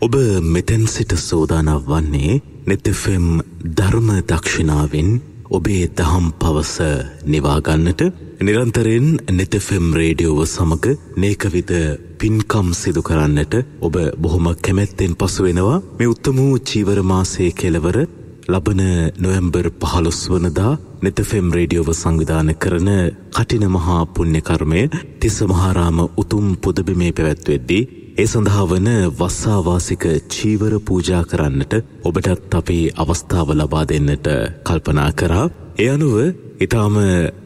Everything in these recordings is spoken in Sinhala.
ඔබ මෙතැන් සිට සෝදානක් වන්නේ නෙතෆෙම් ධර්ම දක්ෂිනාවෙන් ඔබේ දහම් පවස නිවාගන්නට නිරන්තරයෙන් නෙතෆෙම් රේඩියෝව සමඟ නේකවිද පින්කම් සිදු කරන්නට ඔබ බොහොම කැමැත්තෙන් පසු වෙනවා. මේ උත්තම වූ චීවරමාසය කෙලවර ලබන නොයම්බර් පහළොස් වනදා නෙතෆෙම් රේඩියෝව සංවිධාන කරන කටින මහා පුුණ්්‍යකර්මය තිස මහාරාම උතුම් පුදබිමේ පැවැත්වෙද්දී ඒ සඳහා වන වස්සාවාසික චීවර පූජා කරන්නට ඔබටත් අපේ අවස්ථාව ලබා දෙන්නට කල්පනා කරා. එ අනුව ඉතාම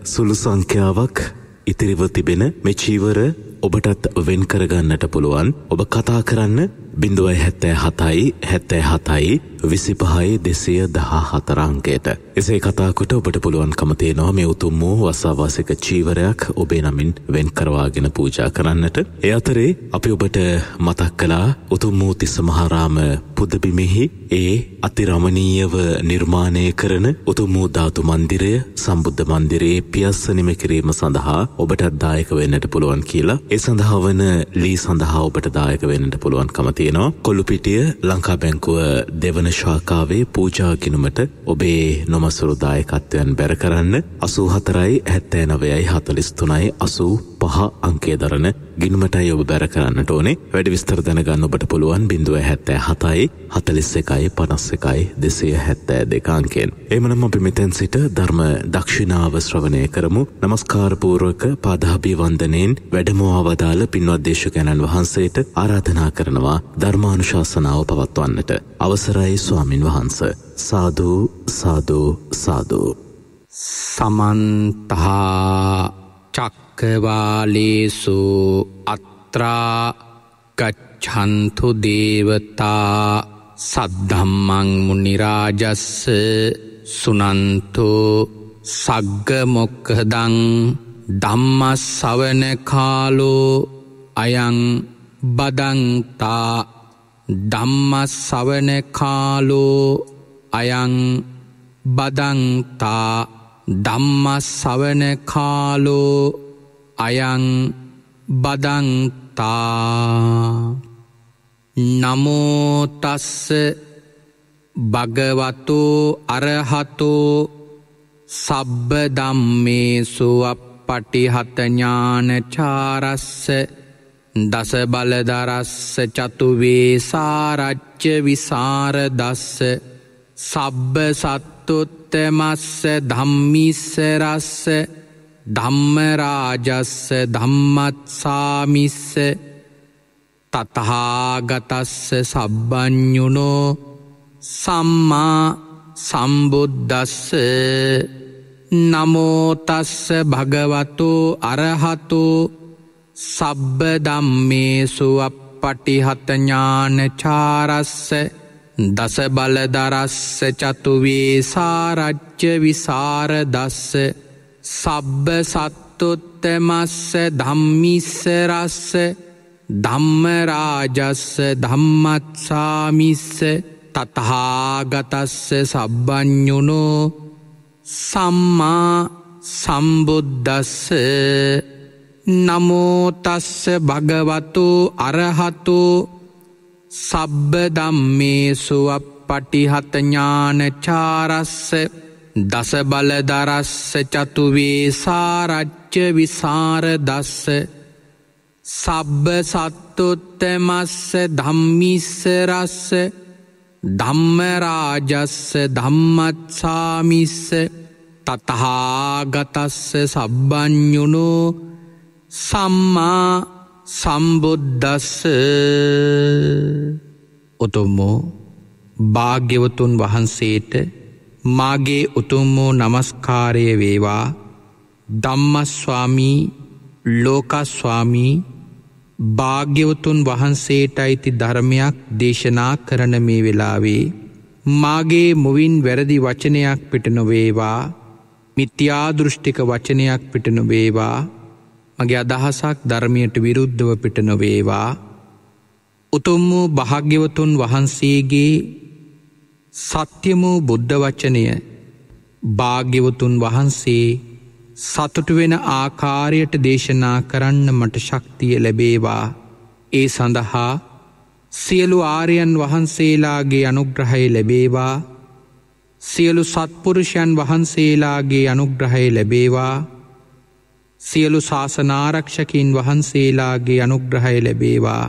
සුළු සංඛ්‍යාවක් ඉතිරිව තිබෙන මෙ චීවර ඔබටත් වෙන් කරගන්නට පුළුවන් ඔබ කතා කරන්න බිඳුවයි හැත්තෑ හතයි හැත්තෑ හතයි විසිපහයි දෙසය දහා හතරංකයට. එසේ කතාකොට ඔබට පුළුවන්කම තියෙනවා මේ උතුම් වූ වසාවාසික චීවරයක් ඔබේ නමින් වෙන් කරවාගෙන පූජා කරන්නට. එ අතරේ අපි ඔබට මතක් කලා උතුම් වූ තිස්ස මහාරාම පුදබිමෙහි ඒ අතිරමණීයව නිර්මාණය කරන උතුම් වූ ධාතු මන්දිරය සම්බුද්ධ මන්දිරයේ පියස්සනිම කිරීම සඳහා ඔබටත් දායක වෙන්නට පුළුවන් කියලා. ඒ සඳහා වන ලී සඳහා ඔබට දායක වෙන්නට පුළුවන්කම තියෙනවා. කොල්ලුපිටිය ලංකා බැංකුව දෙවන ශාකාවේ පූජාගිනුමට ඔබේ නොමසුරු දායකත්වයන් බැර කරන්න අසූ හතරයි හැත්තෑ නවයයි හතලිස්තුනයි අසූ පහ අංකේ දරන ගිනුමටයි ඔබ බැර කරන්නට ඕනේ වැඩ විස්තර දැනගන්න ඔබට පුළුවන් බිඳුව හැත්තෑ හතයි හතලිස් එකයි පනස් එකයි දෙසය හැත්තෑ දෙකාංකෙන්. එමනම් අපි මෙතැන් සිට ධර්ම දක්ෂිනාව ශ්‍රවණය කරමු නමස්කාරපූර්වක පාදාභී වන්දනයෙන් වැඩමවාවදාල පින්වත් දේශකැනන් වහන්සේට ආරාධනා කරනවා ධර්මානුශාසනාව පවත්වන්නට. අවසරයි ස්වාමින් වහන්ස. සාධූ සාධූ සාධූ. සමන්තහා චක්කවාලේසු අත්‍රා ගච්ඡන්තු දේවතා සද්ධම්මං මුනිරාජස්ස සුනන්තු සග්ගමොක්කදං ධම්මස්සවන කාලෝ අයං බදන්තා ධම්මස්සවන කාලෝ අයං බදන්තා ධම්මස්සවන කාලෝ අයං බදන්තා. නමෝතස්ස භගවතු අරහතෝ සබ්බ දම්මේසු අපපටිහතඥානචාරස්ස දස බලදරස්ස චතුවේ සාරච්්‍ය විසාර දස්ස සබ්බ සත්තුත් උත්තමස්ස ධම්මිස්සරස්ස ධම්මරාජස්ස ධම්මත්සාමිස්ස තතහාගතස්ස සබ්බඥුනෝ සම්මා සම්බුද්ධස්ස නමෝතස්ස භගවතු අරහතු සබ්බ දම්මේසු අපපටිහතඥානචාරස්ස දස බලදරස්ස චතුවේ සාරච්්‍ය විසාර දස්ස. සබ්බ සත්තුත්තමස්ස ධම්මිස්සරස්ස ධම්මරාජස්ස ධම්මත්සාමිස්ස. තතහාගතස්ස සබ්බඥුනෝ සම්මා සම්බුද්ධස්ස නමෝතස්ස භගවතු අරහතු. සබ්බ දම්මේසු අපපටිහතඥානචාරස්ස දස බලදරස්ස චතුවේ සාරච්්‍ය විසාර දස්ස සබ්බ සත්තුත්තමස්ස ධම්මිස්සරස්ස ධම්මරාජස්ස ධම්මත්සාමිස්ස තතහාගතස්ස සබ්බඥුණු සම්මා සම්බුද්ධස්ස උතුම්මෝ භාග්‍යවතුන් වහන්සේට මාගේ උතුම්මෝ නමස්කාරය වේවා. දම්මස්වාමී ලෝකස්වාමී භාග්‍යවතුන් වහන්සේට අයිති ධර්මයක් දේශනා කරන මේ වෙලාවේ මාගේ මුවින් වැරදි වචනයක් පිට නොවේවා. මිත්‍යාදෘෂ්ටික වචනයක් පිට නොවේවා. මගේ අදහසක් ධර්මයට විරුද්ධව පිට නොවේවා. උතුම් වූ භාග්‍යවතුන් වහන්සේගේ සත්‍යමූ බුද්ධ වචනය භාග්‍යවතුන් වහන්සේ සතුටු වෙන ආකාරයට දේශනා කරන්න මට ශක්තිය ලැබේවා. ඒ සඳහා සියලු ආරයන් වහන්සේලාගේ අනුග්‍රහය ලැබේවා. සියලු සත්පුරුෂයන් වහන්සේලාගේ අනුග්‍රහය ලැබේවා. සියලු ශාසනාරක්ෂකින් වහන්සේලාගේ අනුග්‍රහය ලැබේවා.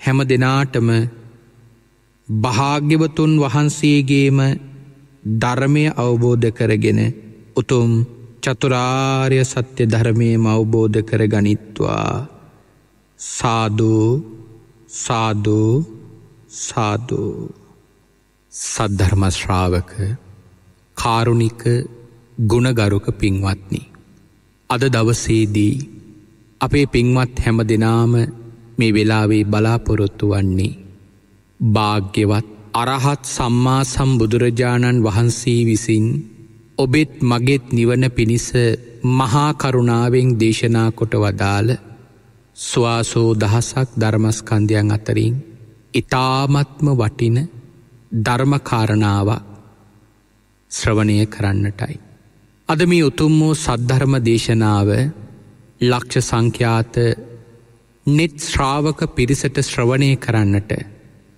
හැම දෙනාටම භාග්‍යවතුන් වහන්සේගේම ධර්මය අවබෝධ කරගෙන උතුම් චතුරාර්ය සත්‍ය ධර්මයම අවබෝධ කර ගනිත්වා සාධූ සාධූ සාධූ සද්ධර්මශ්‍රාවක කාරුණික ගුණගරුක පින්වත්නි. අද දවසේදී අපේ පින්වත් හැම දෙනාම මේ වෙලාවේ බලාපොරොත්තු වන්නේ. භාග්‍යවත් අරහත් සම්මා සම්බුදුරජාණන් වහන්සේ විසින් ඔබෙත් මගෙත් නිවන පිණිස මහාකරුණාවෙන් දේශනා කොට වදාළ ස්වාසෝ දහසක් ධර්මස්කන්ධයන් අතරින් ඉතාමත්ම වටින ධර්මකාරණාවක් ශ්‍රවණය කරන්නටයි. අද මේ උතුම් වූ සද්ධර්ම දේශනාව ලක්ෂ සංඛ්‍යාත නෙත් ශ්‍රාවක පිරිසට ශ්‍රවණය කරන්නට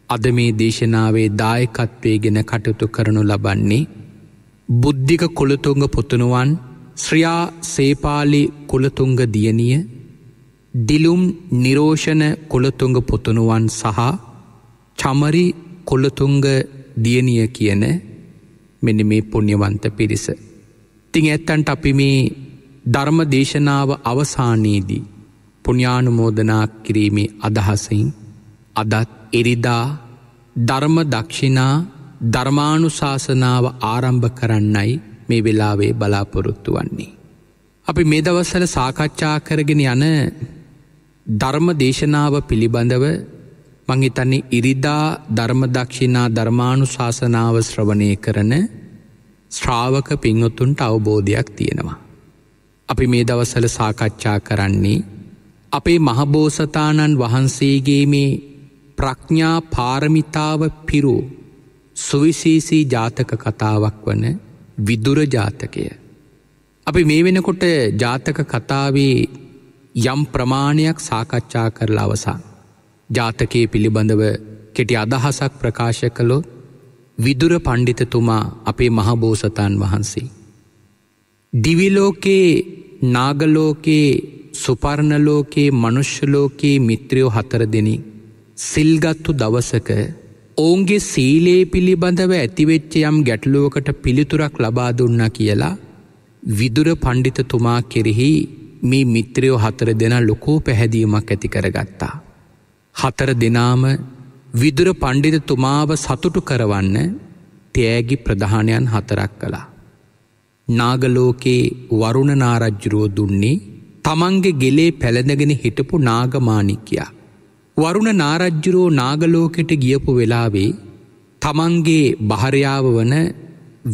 අද මේ දේශනාවේ දායකත්වය ගෙන කටයුතු කරනු ලබන්නේ බුද්ධික කොළතුංග පුතුනුවන් ශ්‍රියා සේපාලි කුලතුංග දියනිය දිලුම් නිරෝෂණ කොළතුංග පුතුනුවන් සහ චමරි කොළතුංග දියනිය කියන මෙන මේ පුුණ්්‍යවන්ත පිරිස. තිං ඇත්තන්ට අපි මේ ධර්ම දේශනාව අවසානයේදී පුුණ්‍යානුමෝදනා කිරීමේ අදහසින් අදත් එරිදා ධර්ම දක්ෂිනා ධර්මානු ශාසනාව ආරම්භ කරන්නයි මේ වෙලාවේ බලාපොරොත්තු වන්නේ. අපි මේ දවස්සල සාකච්ඡා කරගෙන යන ධර්ම දේශනාව පිළිබඳව මංහිතන්නේ ඉරිදා ධර්මදක්ෂිනා ධර්මානු ශාසනාව ශ්‍රවණය කරන ශ්‍රාවක පිංහොතුන්ට අවබෝධයක් තියෙනවා. අපි මේ දවසල සාකච්ඡා කරන්නේ අපේ මහබෝසතාණන් වහන්සේගේ මේ ප්‍රඥා පාරමිතාව පිරු සුවිශේසී ජාතක කතාවක් වන විදුර ජාතකය. අපි මේ වෙනකොට ජාතක කතාවේ යම් ප්‍රමාණයක් සාකච්ඡා කරලා අවසන්. ජාතකයේ පිළිබඳව කෙටි අදහසක් ප්‍රකාශ කළොත් විදුර පණ්ඩිතතුමා අපේ මහබෝසතන් වහන්සේ. දිවිලෝකයේ නාගලෝකයේ සුපර්ණලෝකයේ මනුෂ්‍යලෝකයේ මිත්‍රයෝ හතර දෙනින් සිල්ගත්තු දවසක ඔවුන්ගේ සීලේ පිළිබඳව ඇතිවෙච්ච යම් ගැටලුවකට පිළිතුරක් ලබා දුන්න කියලා විදුර පණ්ඩිතතුමා කෙරෙහි මේ මිත්‍රයෝ හතර දෙනා ලොකෝ පැහැදීමක් ඇති කරගත්තා. හතර දෙනාම විදුර පණ්ඩිතතුමාව සතුටු කරවන්න තෑගි ප්‍රධානයන් හතරක් කළා. නාගලෝකයේ වරුණ නාරජ්ජුරුව දුන්නේ තමන්ගේ ගෙලේ පැළඳගෙන හිටපු නාගමානිකයා. වරුණ නාරජ්ජුරෝ නාගලෝකෙට ගියපු වෙලාවේ තමන්ගේ භාරයාව වන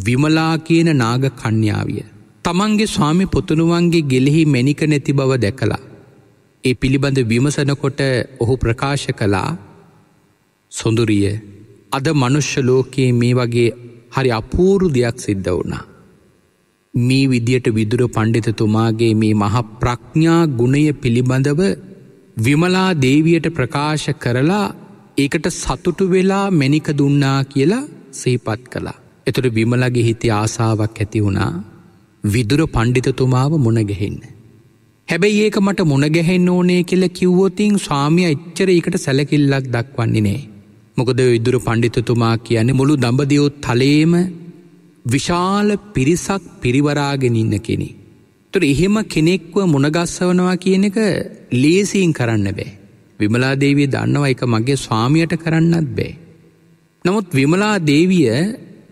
විමලා කියන නාග කන්‍යාවිය. තමන්ගේ ස්වාමි පොතුනුවන්ගේ ගෙලෙහි මැනික නැති බව දැකලා. ඒ පිළිබඳ විමසනකොට ඔහු ප්‍රකාශ කළා සොඳුරිය අද මනුෂ්‍ය ලෝකයේ මේ වගේ හරි අපූරු දෙයක් සිද්ධ වුණා. මේ විදියට විදුර පණ්ඩිතතුමාගේ මේ මහ ප්‍රඥා ගුණය පිළිබඳව විමලා දේවියට ප්‍රකාශ කරලා ඒකට සතුටු වෙලා මැනික දුන්නා කියලා සහිපත් කළා. එතුට විමලගේ හිති ආසාාවක් ඇති වුණා විදුර පණ්ඩිතතුමාව මුණගැහෙන්න. හැබැයි ඒක මට මුණගැහෙන්න ඕනේ කියල කිව්වෝතින් ස්වාමිය එච්චර ඒකට සැලකිල්ලක් දක්වන්නේ නෑ. මොකද විදුර පණ්ඩිතතුමා කියන්නේ මුළු දඹදියෝ තලේම විශාල පිරිසක් පිරිවරාගෙනඉන්න කෙනෙ. තුර එහෙම කෙනෙක්ව මුණගස්සවනවා කියන එක ලේසිීන් කරන්න බෑ. විමලා දේවිය දන්නවා එක මගේ ස්වාමියට කරන්නත් බෑ. නමුත් විමලා දේවිය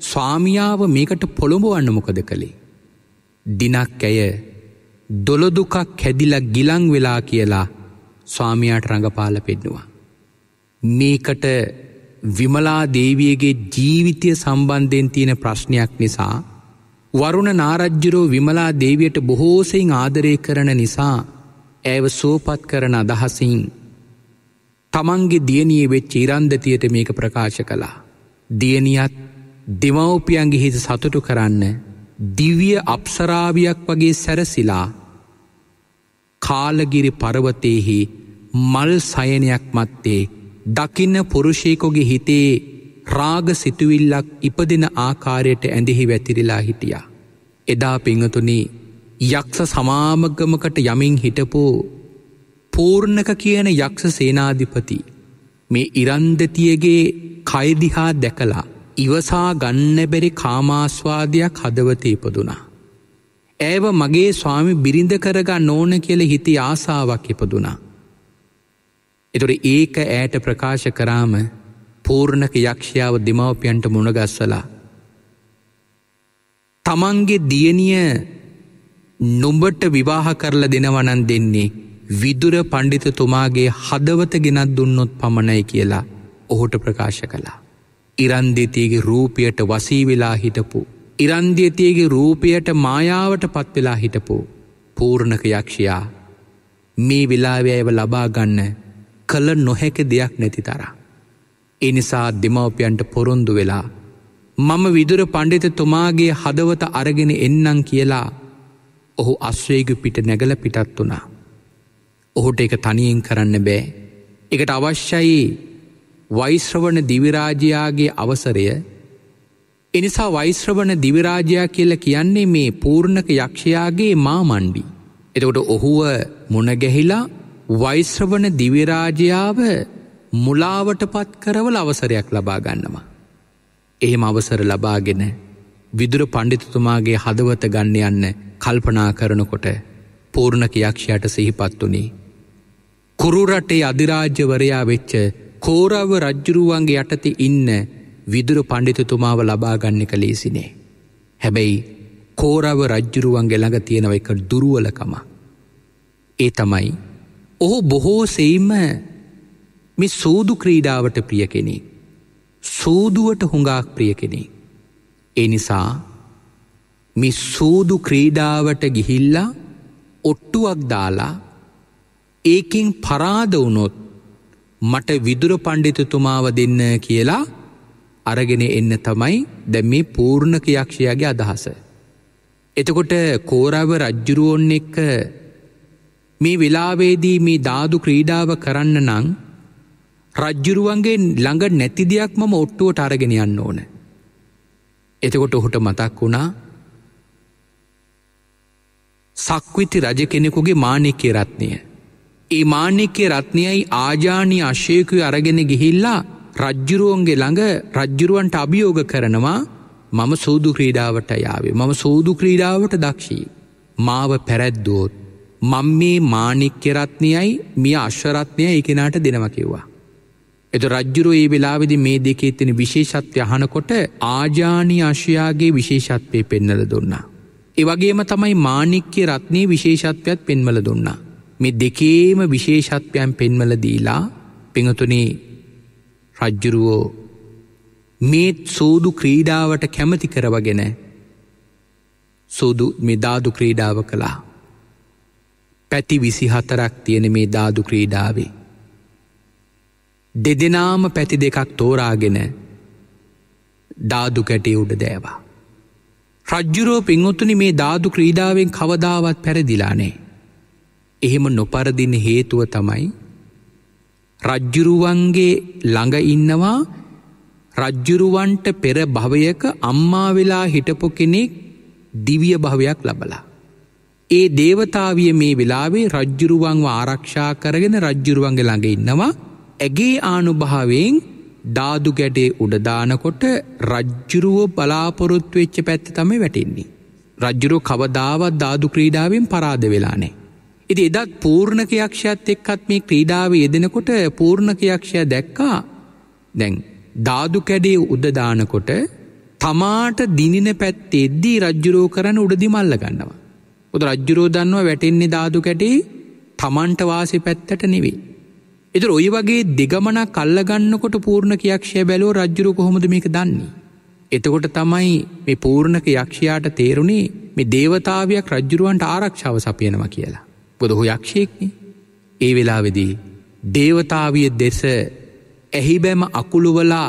ස්වාමියාව මේකට පොළොඹවන්න මොකද කළේ. දිනක් ඇය දොළොදුකක් හැදිලා ගිලං වෙලා කියලා ස්වාමියාට රඟපාල පෙන්නවා. මේකට විමලා දේවියගේ ජීවිතය සම්බන්ධයෙන් තියෙන ප්‍රශ්නයක් නිසා වරුණ නාරජ්ජුරෝ විමලා දේවියට බොහෝසයින් ආදරය කරන නිසා ඇව සෝපත් කරන අදහසින් තමන්ගේ දියනිය වෙච්ච ඉරන්දතියට මේක ප්‍රකාශ කළා. දියනියත් දෙමව්පියන්ගේ හිත සතුටු කරන්න දිවිය අප්සරාවියක් වගේ සැරසිලා කාලගිරි පරවතයෙහි මල් සයනයක් මත්තේ දකින්න පුරුෂයකොගේ හිතේ රාග සිතුවිල්ලක් ඉපදින ආකාරයට ඇඳෙහි වැතිරිලා හිටියා. එදා පිංහතුනි යක්ෂ සමාමගමකට යමින් හිටපු පූර්ණක කියන යක්ෂ සේනාධිපති මේ ඉරන්දතියගේ කයිදිහා දැකලා ඉවසා ගන්න බැරි කාමාස්වාදයක් හදවත ඉපදුනා. ඇව මගේ ස්වාමි බිරිඳ කරගන්න ඕන කියල හිති ආසාාවක් ඉපදුනා. එතුොට ඒක ඈට ප්‍රකාශ කරාම පූර්ණක යක්ෂයාව දෙමවපියන්ට මුණගස්වලා. තමන්ගේ දියනිය නොඹට විවාහ කරලා දෙනවනන් දෙන්නේ විදුර පණ්ඩිතතුමාගේ හදවත ගෙනත් දුන්නොත් පමණයි කියලා ඔහුට ප්‍රකාශ කළා. ඉරන්දිතයගේ රූපයට වසී වෙලා හිටපු. ඉරන්දියතියගේ රූපයට මායාවට පත්වෙලා හිටපු පූර්ණක යක්ෂයා මේ වෙලාවෑව ලබාගන්න කළ නොහැක දෙයක් නැති තර. එනිසා දෙමවපියන්ට පොරොන්දු වෙලා මම විදුර පණ්ඩිත තුමාගේ හදවත අරගෙන එන්නම් කියලා ඔහු අස්වේග පිට නැගල පිටත් වුණා. ඔහුට එක තනියෙන් කරන්න බෑ. එකට අවශ්‍යයි වෛශ්‍රවණ දිවිරාජයාගේ අවසරය එනිසා වෛශ්‍රවණ දිවිරාජයා කියල කියන්නේ මේ පූර්ණක යක්ෂයාගේ මාමණ්ඩි. එතකොට ඔහුව මුණගැහිලා වෛශ්‍රවණ දිවිරාජයාව මුලාවට පත් කරවල අවසරයක් ලබා ගන්නවා. එහෙම අවසර ලබාගෙන විදුර පණ්ඩිතතුමාගේ හදවත ගන්න යන්න කල්පනා කරනකොට පූර්ණක යක්ෂයට සිහිපත් වනේ. කුරුරටේ අධිරාජ්‍යවරයා වෙච්ච කෝරව රජ්ජුරුවන්ගේ යටති ඉන්න විදුර පණ්ඩිතතුමාව ලබාගන්න එක ලේසිනේ. හැබැයි කෝරව රජ්ජුරුවන්ගේ ළඟ තියෙනව එක දුරුවලකම. ඒ තමයි ඔහු බොහෝ සෙයිම මෙ සූදු ක්‍රීඩාවට ප්‍රිය කෙනෙ. සූදුවට හුඟාක් ප්‍රිය කෙනෙ. ඒ නිසා මි සූදු ක්‍රීඩාවට ගිහිල්ලා ඔට්ටුවක් දාලා ඒකින් පරාද වුණොත් මට විදුර පණ්ඩිතතුමාව දෙන්න කියලා අරගෙන එන්න තමයි දැ මේ පූර්ණක යක්ෂයාගේ අදහස. එතකොට කෝරාව රජ්ජුරුවොන් එක්ක මේ වෙලාවේදී මේ දාදු ක්‍රීඩාව කරන්න නං රජ්ජුරුවන්ගේ ළඟ නැති දෙයක් මම ඔට්ටුවට අරගෙන යන්න ඕන. එතකොට ඔහුට මතක් වුණා සක්විති රජ කෙනෙකුගේ මානෙක්‍ය රත්නය. ඒ මානෙක්‍ය රත්නයයි ආජානී අශයකුය අරගෙන ගිහිල්ලා රජ්ජුරුවන්ගේ ළඟ රජ්ජුරුවන්ට අභියෝග කරනවා මම සූදු ක්‍රීඩාවට යාවේ මම සූදු ක්‍රීඩාවට දක්ෂී. මාව පැරැද්දුවෝත් මං මේ මානික්‍ය රත්නයයි මිය අශ්වරත්නය එකනාට දෙනව කිව්වා. එත රජ්ජුරු ඒ වෙලාවෙදි මේ දෙකේ තින විශේෂත්වය අහනකොට ආජානී අශ්‍යයාගේ විශේෂත්වය පෙන්නල දුන්නා. ඒවගේම තමයි මානික්‍ය රත්නය විශේෂත්වයක් පෙන්වල දුන්නා. මේ දෙකේම විශේෂත්වයන් පෙන්වල දීලා පිඟතුනේ රජ්ජුරුවෝ මේත් සූදු ක්‍රීඩාවට කැමති කරවගෙන සූදු මෙදාදු ක්‍රීඩාව කළා. පැති විසිහතරක් තියෙන මේ දාදු ක්‍රීඩාවේ. දෙදෙනාම පැති දෙකක් තෝරාගෙන දාදු කැටේ උඩ දෑවා. රජ්ජුරෝ පින්වතුනි මේ දාදු ක්‍රීඩාවෙන් කවදාවත් පැරදිලානේ. එහෙම නොපරදින හේතුව තමයි රජ්ජුරුවන්ගේ ළඟ ඉන්නවා රජ්ජුරුවන්ට පෙර භවයක අම්මා වෙලා හිටපු කෙනෙක් දිවිය භවයක් ලබලා. ඒ දේවතාවිය මේ වෙලාවේ රජ්ජුරුවන්ව ආරක්ෂා කරගෙන රජ්ජුරුවන්ගේ ළඟ ඉන්නවා ඇගේ ආනුභාවෙන් දාදු ගැඩේ උඩදානකොට රජ්ජුරුව බලාපොරොත්තු වෙච්ච පැත්ත තමයි වැටෙන්නේ. රජ්ජුරුව කවදාවත් දාදු ක්‍රීඩාවෙන් පරාද වෙලානේ. ඉති එදත් පූර්ණක යක්ෂයත් එක්කත් මේ ක්‍රීඩාව යෙදෙනකොට පූර්ණක යක්ෂය දැක්කා දැන් දාදු කැඩේ උදදානකොට තමාට දිනින පැත්තේ එද්දී රජ්ජුරෝ කරන්න උඩදි මල්ල ගන්නවා. උද රජ්ජුරෝ දන්නවා වැටෙන්නේ දාදු කැටේ තමන්ට වාසි පැත්තට නෙවෙයි. එතුර ඔය වගේ දෙගමන කල්ලගන්නකොට පූර්ණක යක්ෂය බැලෝ රජ්ජුරු කොහොමද මේක දන්නේ. එතකොට තමයි මේ පූර්ණක යක්ෂයාට තේරුණේ මේ දේවතාවයක් රජ්ජුරුවන්ට ආරක්ෂාව සපයනවා කියලා. බොදහු යක්ෂයෙක්නේ. ඒ වෙලාවෙදී දේවතාවිය දෙස ඇහිබැම අකුළුවලා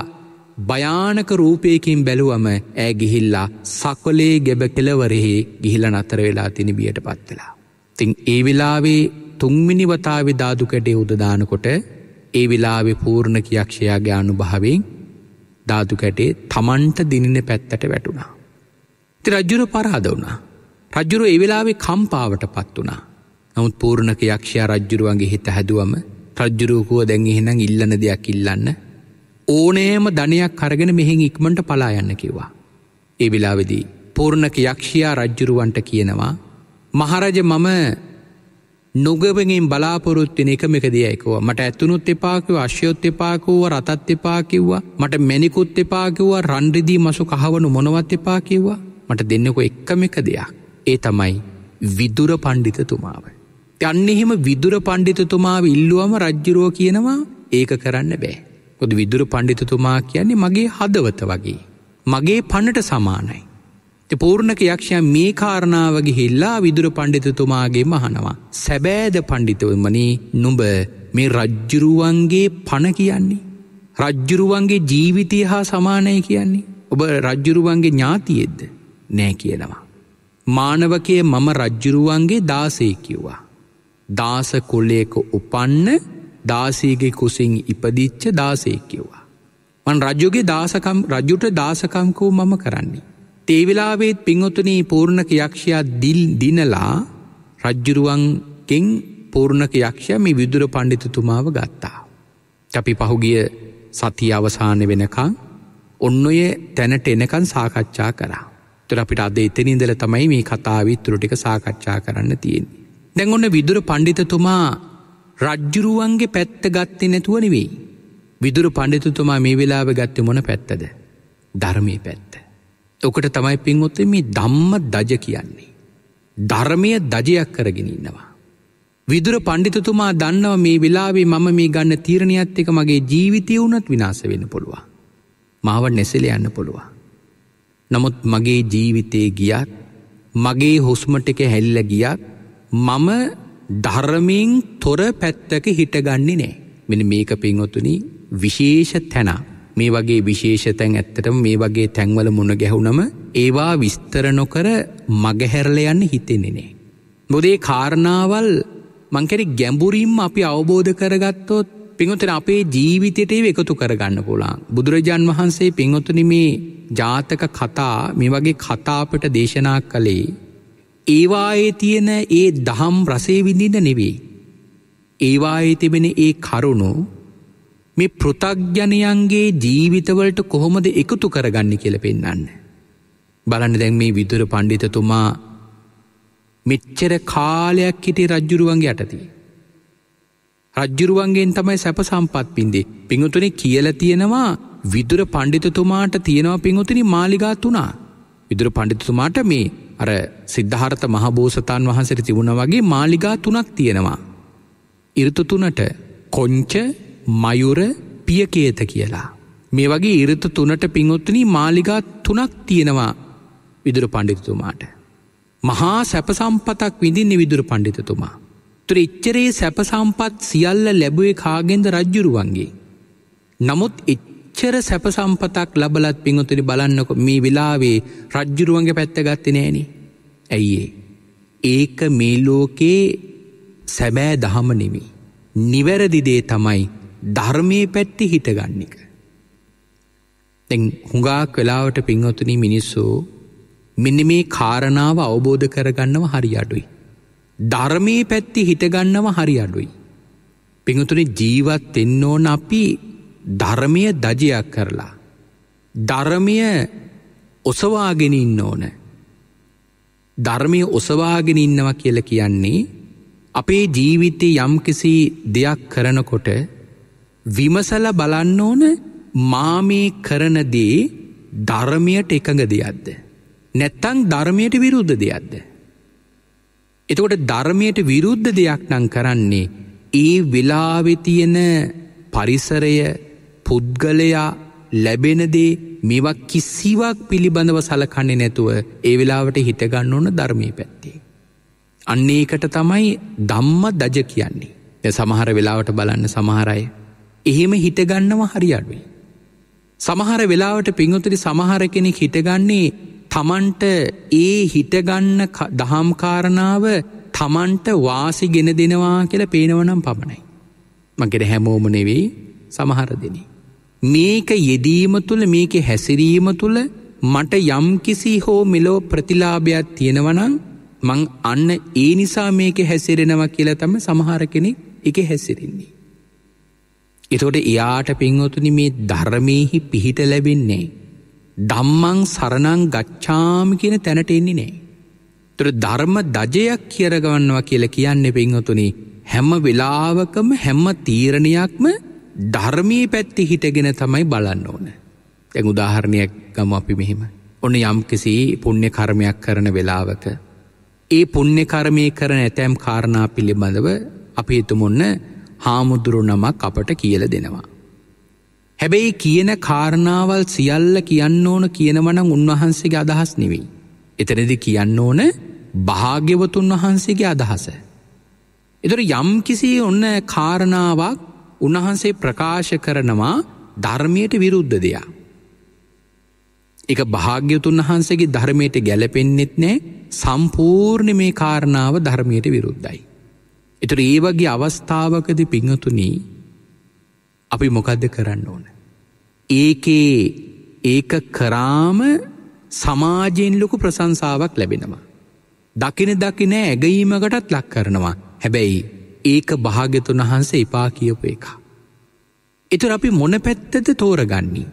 භයානක රූපයකින් බැලුවම ඇ ගිහිල්ලා සකොලේ ගෙබ කෙලවරෙහි ගිහිල නතර වෙලා තිනිබියට පත්වෙලා. තිං ඒ වෙලාවේ තුන්මිනි වතාව දාදු කැටේ උදදානකොට ඒ වෙලාවෙ පූර්ණ කියක්ෂයාගේ අනුභාවෙන් ධාතු කැටේ තමන්ට දිනින පැත්තට වැටුණා. ති රජ්ජුර පරාද වුණා. රජ්ජුරු ඒ වෙලාවේ කම්පාවට පත් වනා. නමුත් පූර්ණක යක්ෂයා රජ්ජුරුවන්ගේ හිත හැදුවම රජ්ජුරුවකුව දැන් එහෙනම් ඉල්ලන දෙයක් ඉල්ලන්න ඕනෑම ධනයක් කරගෙන මෙහෙන් ඉක්මට පලා යන්න කිව්වා. ඒ වෙලාවෙදී පූර්ණක යක්ෂයා රජ්ජුරුවන්ට කියනවා මහරජ මම නොගවෙන් බලාපොරොත්වෙන එක එක දෙයකව මට ඇතුනුත් එපාකිව අශ්‍යයොත් එපාකුව රතත් එපාකිව්වා මට මැනිකුත් එපාකිව්වා රන්රිදී මසු කහවනු මොනවත් එපාකිව්වා මට දෙන්නකො එක්කම එක දෙයක් ඒ තමයි විදුර පණ්ඩිතතුමාව. යන්න එහෙම විදුර පණ්ඩිතතුමාව ඉල්ලුවම රජ්ජුරුව කියනවා ඒක කරන්න බෑ. ොද විදුර පණ්ඩිතතුමා කියන්නේ මගේ හදවත වගේ. මගේ පණට සමානයි. පූර්ණක යක්ෂය මේ කාරණාවගේ හිල්ලා විදුර පණ්ඩිතතුමාගේ මහනවා. සැබෑද පණ්ඩිතවමනේ නුඹ මේ රජ්ජුරුවන්ගේ පණ කියන්නේ. රජ්ජුරුවන්ගේ ජීවිතය හා සමානය කියන්නේ. ඔබ රජ්ජුරුවන්ගේ ඥාතියෙද්ද නෑ කියනවා. මානවකය මම රජ්ජුරුවන්ගේ දාසය කිව්වා. දාස කොල්ලයක උපන්න දාසීගේ කුසින් ඉපදිච්ච දාසයෙක් කිව්වා. මන් රජ්‍යුගේ දාසකම් රජුට දාසකංකූ මම කරන්නේ. තේවෙලාවේත් පිංහොතුනී පූර්ණක යක්ෂයා දිල් දිනලා රජ්ජුරුවන්ගෙන් පූර්ණක යක්ෂය මේ විදුර පණ්ඩිතතුමාව ගත්තා. අපි පහුගිය සතිය අවසානය වෙනකං ඔන්න ඔය තැනට එනකන් සාකච්ඡා කරා. තුර අපිට අද එතනින්දල තමයි මේ කතාවත් තුරටික සාකච්ඡා කරන්න තියෙන්. දැන් ඔන්න විදුර පණ්ඩිතතුමා රජ්ජුරුවන්ගේ පැත්ත ගත්තෙ නැතුව නෙවෙයි. විදුර පණ්ඩිතුතුමා මේ වෙලාව ගත්ත මොන පැත්තද. ධර්මය පැත්ත. ඔකට තමයි පින්වොත්තේ මේ දම්ම දජ කියන්නේ. ධර්මය දජයක් කරගෙන ඉන්නවා. විදුර පණ්ඩිතතුමා දන්නව මේ වෙලාවේ මම මේ ගන්න තීරණයත් එක මගේ ජීවිතය වුනත් විනාස වෙන්න පුළුවන්. මාව නැසෙල යන්න පුළුවන්. නමුත් මගේ ජීවිතේ ගියත් මගේ හුස්මට එක හැල්ල ගියත් මම ධර්මයෙන් තොර පැත්තක හිටගන්නේ නෑ. මෙන මේක පින්වතුනි විශේෂ තැන මේ වගේ විශේෂ තැන් ඇත්තටම මේ වගේ තැන්වල මුණ ගැහුනම ඒවා විස්තර නොකර මගහැරල යන්න හිතෙන්නේ නෑ. බොදේ කාරණාවල් මංකැරි ගැඹුරින්ම අපි අවබෝධ කරගත්තොත් පිංහොතන අපේ ජීවිතයට එකතු කරගන්න පුලාන් බුදුරජාන් වහන්සේ පිංහොතුනි මේ ජාතක කතා මේ වගේ කතාපට දේශනා කළේ ඒවායේ තියෙන ඒ දහම් රසේ විඳින්න නෙවෙයි. ඒවායේ තිබෙන ඒ කරුණු මේ පෘතග්ජනයන්ගේ ජීවිතවලට කොහොමද එකතු කරගන්න කියල පෙන්න්න. බලන්න දැන් මේ විදුර පණ්ඩිතතුමා මෙච්චර කාලයක් හිටේ රජ්ජුරුවන්ගේ යටති. රජ්ජුරුවන්ගෙන් තමයි සැප සම්පත් පින්දේ පිංහතුනේ කියල තියෙනවා විදුර පණ්ඩිතතුමාට තියෙනවා පිංහතුනි මාලිගාත්තුනා විදුර පණ්ඩිතතුමාට මේ අර සිද්ධහර්ත මහබෝසතන් වහන්සට තිබුණ වගේ මාලිගා තුනක් තියෙනවා. ඉරතු තුනට කොංච මයුර පියකේත කියලා. මේ වගේ ඉරතු තුනට පිංහොත්තනී මාලිගා තුනක් තියෙනවා විදුර පණ්ඩිතතුමාට. මහා සැපසම්පතක් විඳින්න විදුර පණ්ඩිතතුමා. තුර එච්චරේ සැපසම්පත් සියල්ල ලැබුවේ කාගෙන්ද රජ්ජුරුවන්ගේ. නමුත් එච්චර සැපසම්පතක් ලබලත් පිංහොතුරි බලන්නකො මේ වෙලාවේ රජ්ජුරුවන්ගේ පැත්ත ගත්ත නෑනේ. ඇයිඒ. ඒක මේ ලෝකේ සැබෑ දහම නෙමි. නිවැරදිදේ තමයි ධර්මය පැත්ති හිටගන්නික. තැන් හුඟාක් වෙලාවට පින්හොතුනි මිනිස්සු මෙන්න මේ කාරණාව අවබෝධ කරගන්නව හරි අඩුයි. ධර්මී පැත්ති හිටගන්නව හරි අඩුයි. පිංහතුනි ජීවත් එන්න ඕන අපි ධර්මය දජයක් කරලා. ධර්මය ඔසවාගෙන ඉන්න ඕන. ධර්මය ඔසවාගෙන ඉන්නවා කියල කියන්නේ අපේ ජීවිතය යම්කිසි දෙයක් කරනකොට විමසල බලන්න ඕන මාමේ කරනදේ ධර්මයට එකඟ දෙයක්ද. නැත්තං ධර්මයට විරුද්ධ දෙයක්ද. එතකොට ධර්මයට විරුද්ධ දෙයක් නං කරන්නේ ඒ වෙලාවෙ තියෙන පරිසරය පුද්ගලයා ලැබෙනදේ මේවා කිසිවක් පිළිබඳව සලකන්නේ නැතුව ඒ වෙලාවට හිටගන්න ඕන ධර්මී පැත්තේ. අන්නේකට තමයි දම්ම දජ කියන්නේ සමහර වෙලාවට බලන්න සමහරය. එහෙම හිටගන්නව හරි අඩුයි. සමහර වෙලාවට පිංහතුරි සමහර කෙනෙක් හිටගන්නේ තමන්ට ඒ හිටගන්න දහම්කාරණාව තමන්ට වාසි ගෙන දෙනවා කියල පේනවනම් පමණයි. මගෙට හැමෝම නෙවෙයි සමහර දෙනි. මේක යෙදීම තුළ මේක හැසිරීම තුළ මට යම් කිසි හෝ මෙලෝ ප්‍රතිලාභයක් තියෙනවනං මං අන්න ඒ නිසා මේක හැසිරෙනවා කියලා තම සමහර කෙනෙක් එක හැසිරෙන්නේ. එතොට එයාට පින්වතුනි මේ ධර්මයහි පිහිට ලැබෙන්නේ. දම්මං සරණං ගච්ඡාම කියන තැනට එන්නේ නෑ. තුර ධර්ම දජයක් කියරගවන්නවා කියල කියන්න පින්වතුනි හැම වෙලාවකම හැම්ම තීරණයක්ම ධර්මී පැත්ති හිටගෙන තමයි බලන්න ඕන. තැන් උදාහරණයක් ගම අපි මෙහෙම. ඔන්න යම්කිසි පුුණ්‍ය කර්මයක් කරන වෙලාවක. ඒ පුුණ්‍ය කර්මය කරන ඇතැම් කාරණා පිළිබඳව අපි එතුමුන්න හාමුදුරු නමක් අපට කියල දෙනවා. හැබැයි කියන කාරණාවල් සියල්ල කියන්න ඕන කියනවනම් උන්වහන්සේගේ අදහස් නෙවෙයි. එතනදි කියන්න ඕන භාග්‍යවතුන් වහන්සේගේ අදහස. එතොර යම් කිසි ඔන්න කාරණාවක් උන්වහන්සේ ප්‍රකාශ කරනවා ධර්මයට විරුද්ධ දෙයක්. එක භාග්‍යතුන් වහන්සේගේ ධර්මයට ගැලපෙන්න්නෙත් නෑ සම්පූර්ණ මේ කාරණාව ධර්මයට විරුද්ධයි. එතුර ඒ වගේ අවස්ථාවකද පිංහතුනී අපි මොකදද කරන්න ඕන. ඒකේ ඒක කරාම සමාජයෙන් ලොකු ප්‍රසංසාවක් ලැබෙනවා. දකින දකින ඇගීමකටත් ලක් කරනවා හැබැයි ඒක භාග්‍යතුන් වහන්සේ එපා කියපු එක. එතුර අපි මොන පැත්තද තෝරගන්නේ.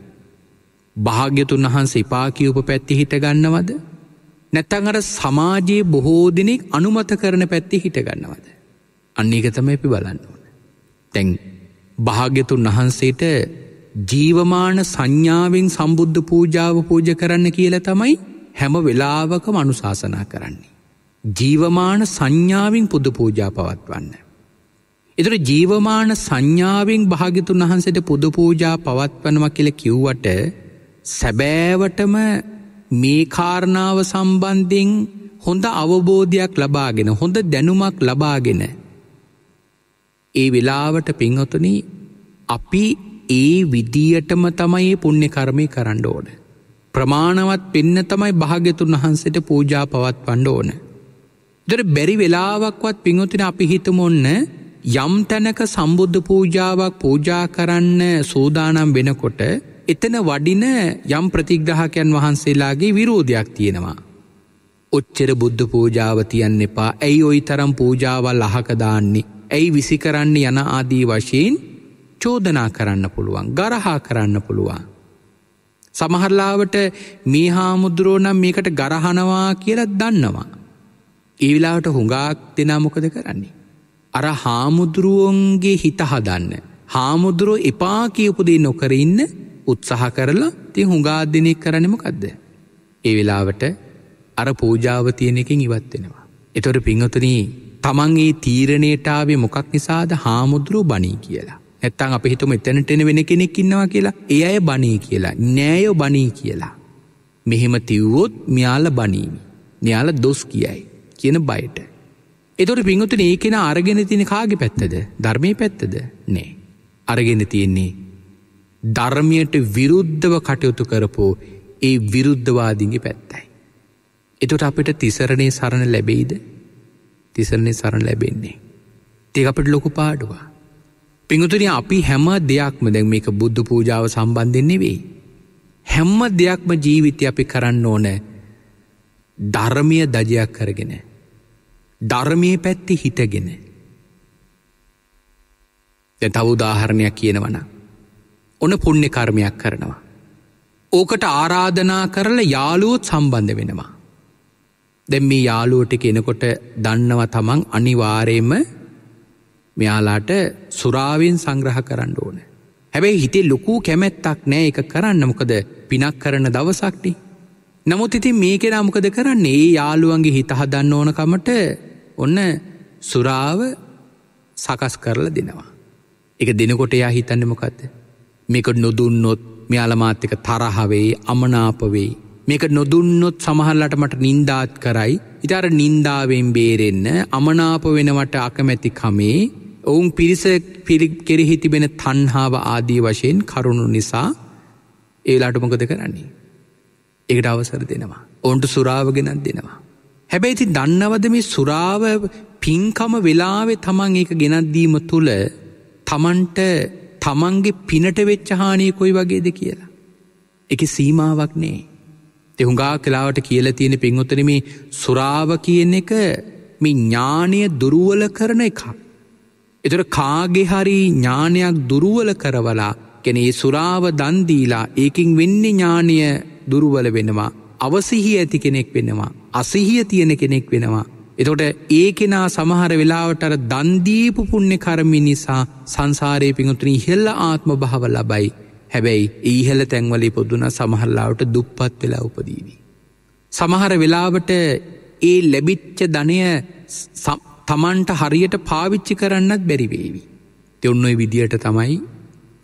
භාග්‍යතුන් වහන්සේ එපා කියවප පැත්ති හිට ගන්නවද නැත්තං අර සමාජයේ බොහෝ දෙනෙක් අනුමත කරන පැත්ති හිට ගන්නවද. අන්න එක තම අපි බලන්න ඕන. තැන් භාග්‍යතුන් වහන්සේට ජීවමාන සංඥාවෙන් සම්බුද්ධ පූජාව පූජ කරන්න කියල තමයි හැම වෙලාවක මනුශාසනා කරන්නේ. ජීවමාන සංඥාවෙන් පුද පූජා පවත්වන්න. එතුර ජීවමාන සංඥාවෙන් භාගිතුන් වහන්සට පුද පූජා පවත්වනම කියල කිව්වට සැබෑවටම මේ කාරණාව සම්බන්ධින් හොඳ අවබෝධයක් ලබාගෙන හොඳ දැනුමක් ලබාගෙන ඒ වෙලාවට පින්හොතුන අපි ඒ විදියටම තමයි පුුණ්‍ය කර්මය කරන්න ඕන. ප්‍රමාණවත් පෙන්න තමයි භාග්‍යතුන් වහන්සට පූජා පවත් වන්න ඕන. දර බැරි වෙලාවක්වත් පිංහොතින අපි හිතමොන්න යම් තැනක සම්බුද්ධ පූජාවක් පූජා කරන්න සූදානම් වෙනකොට එතන වඩින යම් ප්‍රතිග්‍රහකයන් වහන්සේලාගේ විරෝධයක් තියෙනවා. ඔච්චර බුද්ධ පූජාව තියන්න එපා ඇයි ඔයි තරම් පූජාවල් අහකදාන්නේ ඇයි විසි කරන්න යන ආදී වශයෙන් චෝදනා කරන්න පුළුවන් ගරහා කරන්න පුළුවන්. සමහරලාවට මේ හාමුදුරුවෝ නම් මේකට ගරහනවා කියලත් දන්නවා. ඒවිලාට හුඟාක් දෙනා මොකද කරන්නේ. අර හාමුදුරුවන්ගේ හිත හදන්න. හාමුදුරුව එපා කියපුදේ නොකර ඉන්න උත්සාහ කරලා ති හුඟා දෙනෙක් කරනමකක්ද. ඒ වෙලාවට අර පූජාව තියෙනකින් ඉවත්වෙනවා. එතොට පිංහතුනී තමන්ගේ තීරණයටාවේ මොකක් නිසාද හාමුදුරුව බනී කියලා. ඇත්තං අප හිතුම එතැනටෙන වෙන කෙනෙක් ඉන්නවා කියලා ඒ අය බනී කියලා නෑයෝ බනී කියලා. මෙහෙම තිව්වොත් මෙයාල බනීමි. න්යාල දොස් කියයි කියන බයට. එතොට පිංහතුන ඒ කෙන අරගෙන තින කාගේ පැත්තද ධර්මය පැත්තද නෑ. අරගෙන තියෙන්නේ. ධර්මයට විරුද්ධව කටයුතු කරපෝ ඒ විරුද්ධවාදිගේ පැත්තයි. එතොට අපිට තිසරණය සරණ ලැබෙයිද තිසරණය සරණ ලැබෙන්නේ. තික අපට ලොකු පාඩුවා. පිංහතුනි අපි හැම දෙයක්ම දැන් මේක බුද්ධ පූජාව සම්බන්ධෙන්නේ වෙයි. හැම්ම දෙයක්ම ජීවිතය අපි කරන්න ඕන ධර්මය දජයක් කරගෙන. ධර්මය පැත්ති හිටගෙන. දැ තව උදාහරණයක් කියනවන. ඔන පුුණ්‍ය කර්මයක් කරනවා. ඕකට ආරාධනා කරල යාළුවොත් සම්බන්ධ වෙනවා. දැම් මේ යාළුවට කෙනකොට දන්නව තමන් අනිවාරයෙන්ම මෙයාලාට සුරාවෙන් සංග්‍රහ කරන්න ඕන. හැබැයි හිතේ ලොකූ කැමැත්තක් නෑ එක කරන්න මොකද පිනක් කරන දවසක්ටි. නමුත් ඉතින් මේක නමකද කරන්නේ ඒ යාළුවන්ගේ හිත හදන්න ඕනකමට ඔන්න සුරාව සකස් කරලා දෙනවා. එක දෙනකොට එයා හිතන්න මොකක්ද. මේක නොදුන්නොත් මෙයාලමාත්‍යක තරහවෙයි අමනාපවෙයි මේක නොදුන්නොත් සමහල්ලට මට නින්දාත් කරයි ඉතර නින්දාවෙන් බේරෙන්න අමනාප වෙනවට අකමැති කමේ ඔවුන් පිරිස පිරි කෙරෙහි තිබෙන තන්හාාව ආදී වශයෙන් කරුණු නිසා ඒලාට මොකද කරන්නේ. එකට අවසර දෙනවා. ඔවුන්ට සුරාව ගෙනත් දෙනවා. හැබැයිති දන්නවද මේ සුරාව පින්කම වෙලාවෙ තමන් ඒක ගෙනත්දීම තුළ තමන්ට තමන්ගේ පිනට වෙච්ච හානිය කොයි වගේද කියලා. එක සීමාවක් නේ. තෙහුඟා කලාවට කියල තියෙන පින්වොත්තන මේ සුරාව කියන එක මේ ඥානය දුරුවල කරන එකක්. එතුර කාගෙ හරි ඥානයක් දුරුවල කරවලා කෙනේ සුරාව දන්දීලා ඒකින් වෙන්නේ ඥානය දුරුවල වෙනවා. අවසිහි ඇති කෙනෙක් වෙනවා. අසිහිය තියෙන කෙනෙක් වෙනවා. එතොට ඒ කෙනා සමහර වෙලාවට අර දන්දීපු පුුණ්‍ය කරමි නිසා සංසාරය පිංුතුන ඉහෙල්ල ආත්ම භාව ලබයි හැබැයි ඒහල තැන්වලි පොදුන සමහල්ලාවට දුප්පත් වෙලා උපදීවී. සමහර වෙලාවට ඒ ලැබිච්ච ධනය තමන්ට හරියට පාවිච්චි කරන්නත් බැරිවේවි. තෙවුන්නොයි විදියට තමයි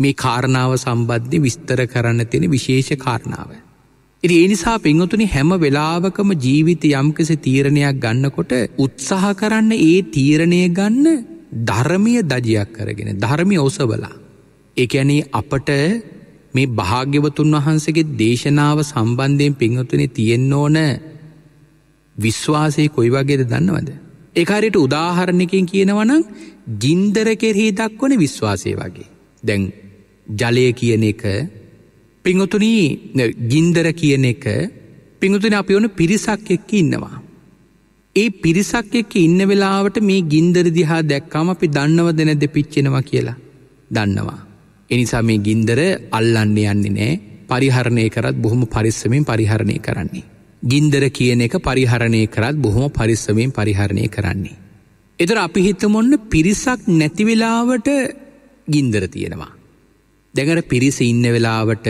මේ කාරණාව සම්බද්ධය විස්තර කරන්න තියෙන විශේෂ කාරණාව. ඉරි ඒ නිසා පිංහතුනි හැම වෙලාවකම ජීවිත යම්කසි තීරණයක් ගන්නකොට උත්සාහ කරන්න ඒ තීරණය ගන්න ධර්මය දජයක් කරගෙන ධර්මය ඔසවලා. එකැනේ අපට මේ භාග්‍යවතුන් වහන්සගේ දේශනාව සම්බන්ධයෙන් පිංහතුනේ තියෙන්න ඕන විශ්වාසය කොයි වගේද දන්නවද. එකරිට උදාහරණකින් කියනවනම් ගින්දර කෙරෙහි දක්වන විශ්වාසය වගේ. දැන් ජලය කියන එක පිංහතුනී ගින්දර කියන එක පිංහතුන අපි ඕන පිරිසක් එක්ක ඉන්නවා. ඒ පිරිසක් එක්ක ඉන්න වෙලාවට මේ ගින්දර දිහා දැක්කාම අපි දන්නව දෙනැද පිච්චෙනවා කියලා දන්නවා. එනිසා මේ ගින්දර අල්ලන්න යන්නේ නෑ පරිහරණය කරත් බොහොම පරිස්සමෙන් පරිහරණය කරන්නේ. ගින්දර කියන එක පරිහරණය කරත් බොහොම පරිස්සමෙන් පරිහරණය කරන්නේ. එතර අපි හිතමොන්න පිරිසක් නැතිවෙලාවට ගින්දර තියෙනවා. දැඟට පිරිස ඉන්න වෙලාවට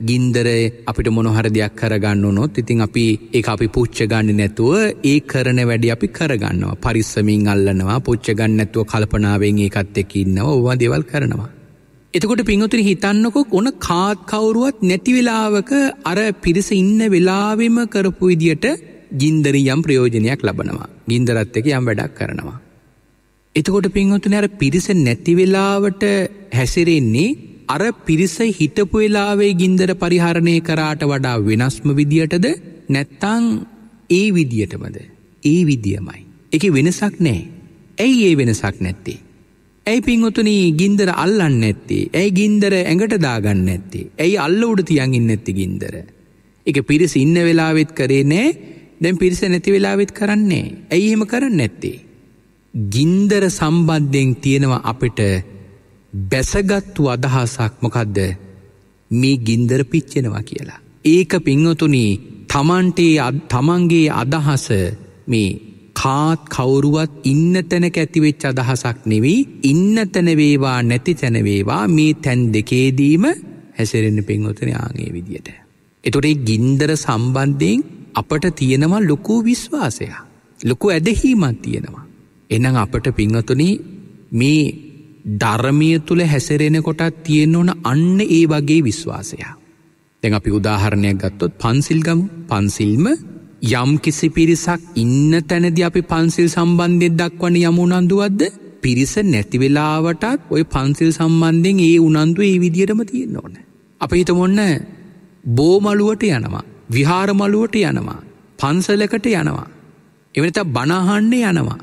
ගින්දර අපිට මොනොහර දෙයක් කරගන්න නොත් ඉතින් අපි ඒ අපි පුච්ච ගන්න නැතුව ඒ කරන වැඩි අපි කරගන්නවා පරිස්සමින් අල්ලනවා පුච්ච ගන්න ඇත්තුව කල්පනාවෙන් ඒකත් එක් ඉන්නවා ඔවා දෙවල් කරනවා. එතකොට පිංහතුන හිතන්නකො ඔන කාත් කවුරුවත් නැතිවෙලාවක අර පිරිස ඉන්න වෙලාවෙම කරපු විදියට ගින්දරි යම් ප්‍රයෝජනයක් ලබනවා ගින්දරත් එක යම් වැඩක් කරනවා. එතකොට පින්වතුන අර පිරිස නැතිවෙලාවට හැසිරෙන්නේ අර පිරිස හිටපු වෙලාවේ ගින්දර පරිහරණය කරාට වඩා වෙනස්ම විදියටද නැත්තං ඒ විදියටමද ඒ විදියමයි. එක වෙනසක් නෑ. ඇයි ඒ වෙනසක් නැත්තේ. ඇයි පින්වතුනී ගින්දර අල්ලන්න ඇත්තේ ඇයි ගින්දර ඇඟට දාගන්න ඇත්තේ ඇයි අල්ල උඩ තියන්ගින් නැති ගින්දර. එක පිරිස ඉන්න වෙලාවෙත් කරේ නෑ දැන් පිරිස නැති වෙලාවෙත් කරන්නේ ඇයි එහෙම කරන්න ඇත්තේ. ගින්දර සම්බන්ධයෙන් තියෙනවා අපිට බැසගත්තු අදහසක් මොකක්ද මේ ගින්දර පිච්චෙනවා කියලා. ඒක පිංහතුනී තමන්ටේ තමන්ගේ අදහස මේ කාත් කවුරුවත් ඉන්න තැනක ඇතිවෙච්ච අදහසක් නෙවෙයි ඉන්න තැනවේවා නැති තැනවේවා මේ තැන් දෙකේදීම හැසරෙන්න පෙන්වතන ආගේ විදියට. එතොටේ ගින්දර සම්බන්ධයෙන් අපට තියෙනවා ලොකූ විශ්වාසය. ලොකු ඇදහීමත් තියෙනවා. එනම් අපට පිංහතුනි මේ ධර්මය තුළ හැසරෙන කොටත් තියෙන ඕන අන්න ඒ වගේ විශ්වාසය. දැන් අපි උදාහරණයක් ගත්තොත් පන්සිල්ගමු පන්සිල්ම යම් කිසි පිරිසක් ඉන්න තැනද අපි පන්සිල් සම්බන්ධය දක්වන යම උනන්දුවත්ද පිරිස නැතිවෙලාවටත් ඔය පන්සිල් සම්බන්ධෙන් ඒ උනන්දු ඒ විදිටම තියෙන්න ඕන. අප හිතමොන්න බෝමලුවට යනවා විහාරමලුවට යනවා පන්සලකට යනවා. එවනත බණහන්න යනවා.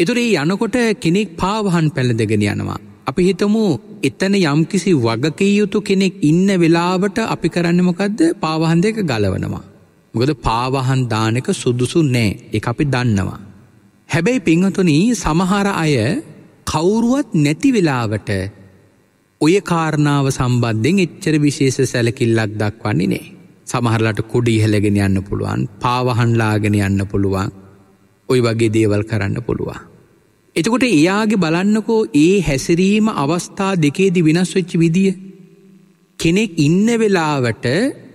එතුරේ යනකොට කෙනෙක් පාවහන් පැළදගෙන යනවා. අපි හිතමු එතන යම්කිසි වගකී යුතු කෙනෙක් ඉන්න වෙලාවට අපි කරන්නමොකක්ද පාවහන් දෙක ගලවනවා. ගොද පාවහන් දානක සුදුසු නෑ එක අපි දන්නවා. හැබැයි පිංහතුනී සමහර අය කවුරුවත් නැති වෙලාවට ඔය කාරණාව සම්බන්ධෙන් එච්චර විශේෂ සැලකිල්ලක් දක්වන්නේ නෑ. සමහරලට කුඩි ඉහලගෙන යන්න පුළුවන් පාවහන්ලාගෙන යන්න පුළුවන් ඔයි වගේ දේවල් කරන්න පුළුවන්. එතකොට එයාගේ බලන්නකෝ ඒ හැසිරීම අවස්ථා දෙකේදි වෙනස් වෙච්ච විදිිය. කෙනෙක් ඉන්න වෙලාවට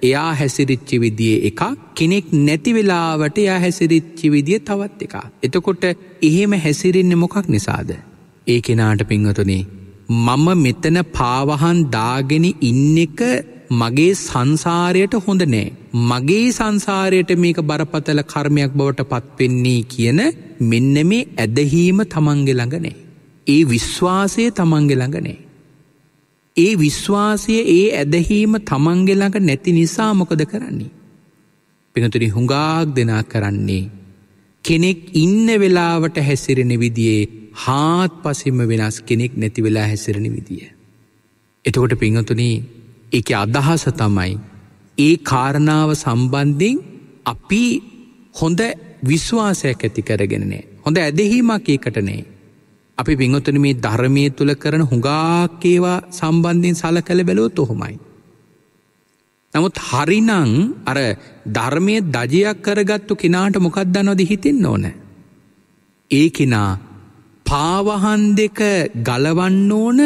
එයා හැසිරිච්චි විදිිය එක කෙනෙක් නැති වෙලාවට එයා හැසිරිච්චි විදිිය තවත් එක. එතකොට එහෙම හැසිරෙන්නේ මොකක් නිසාද. ඒ කෙනාට පිංහතුනේ මම මෙතන පාවහන් දාගෙන ඉන්න එක මගේ සංසාරයට හොඳ නෑ. මගේ සංසාරයට මේක බරපතල කර්මයක් බවට පත්වෙන්නේ කියන මෙන්න මේ ඇදහීම තමන්ගෙ ළඟනේ. ඒ විශ්වාසය තමන්ගෙ ළඟනේ. ඒ විශ්වාසය ඒ ඇදහීම තමන්ගෙ ළඟ නැති නිසා මොකද කරන්නේ. පිනතුරි හුඟාක් දෙනා කරන්නේ. කෙනෙක් ඉන්න වෙලාවට හැසිරෙන විදියේ හාත් පසිම වෙනස් කෙනෙක් නැති වෙලා හැසිරණ විදිිය. එතකොට පිංහතුනී එක අදහස තමයි ඒ කාරණාව සම්බන්ධින් අපි හොඳ විශ්වාසයක් ඇති කරගෙනනේ හොඳ ඇදහීමක් ඒකටනේ අපි පිංහොතන මේ ධර්මය තුළ කරන හුඟාකේවා සම්බන්ධයෙන් සල කළ බැලෝත් ඔහොමයි. නමුත් හරිනං අර ධර්මය දජයක් කරගත්තු කෙනාට මොකක්ද නොද හිතෙන් ඕන. ඒ කෙනා පාවහන් දෙක ගලවන්න ඕන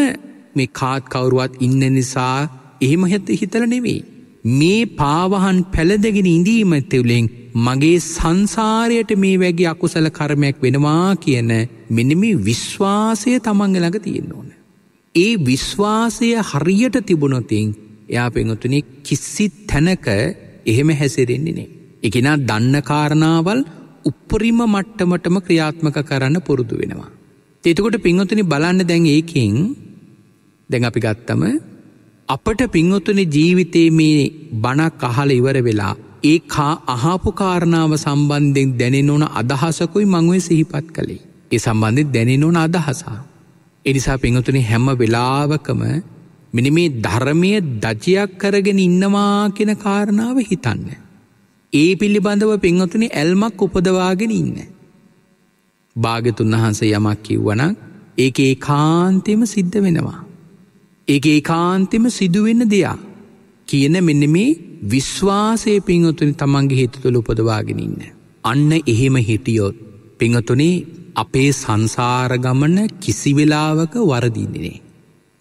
මේ කාත් කවුරුවත් ඉන්න නිසා එහෙම හැත හිතල නෙවෙයි. මේ පාවහන් පැළදගෙන ඉඳීම තුළින් මගේ සංසාරයට මේ වැගේ අකුසල කර්මයක් වෙනවා කියන මෙනමි විශ්වාසය තමන්ගලඟ තියෙන්න්න ඕන. ඒ විශ්වාසය හරියට තිබුණොතින් එයා පෙංගතුනෙ කිස්සි තැනක එහෙම හැසිරෙන්නේ නේ. එකනා දන්න කාරණාවල් උපරිම මට්ටමටම ක්‍රියාත්මක කරන්න පුරුදු වෙනවා. එතකොට පිංහතුනි බලන්න දැන් ඒකින් දැන් අපි ගත්තම අපට පිංහොතුන ජීවිතයේ මේ බණක් අහල ඉවර වෙලා ඒ කා අහාපු කාරණාව සම්බන්ධයෙන් දැනෙන ඕන අදහසකුයි මංුවේ සිහිපත් කළේ. ඒ සම්බන්ධය දැනෙන ඕන අදහසා. එනිසා පිංහතුනි හැම වෙලාවකම මෙනි මේ ධර්මය දජයක් කරගෙන ඉන්නවා කෙන කාරණාව හිතන්න. ඒ පිළිබඳව පිංහතුනි ඇල්මක් උපදවාගෙන ඉන්න. භාගතුන් වහන්ස යමක් කිව්වනක් ඒක ඒ කාන්තෙම සිද්ධ වෙනවා. ඒක ඒ කාන්තෙම සිදුවෙන්න දෙයක් කියන මෙන්න මේ විශ්වාසය පිංහතුනි තමන්ගේ හිත තුළ උපදවාගෙන ඉන්න. අන්න එහෙම හිටියොත් පිංහතුනේ අපේ සංසාරගමන කිසි වෙලාවක වරදින්නේ.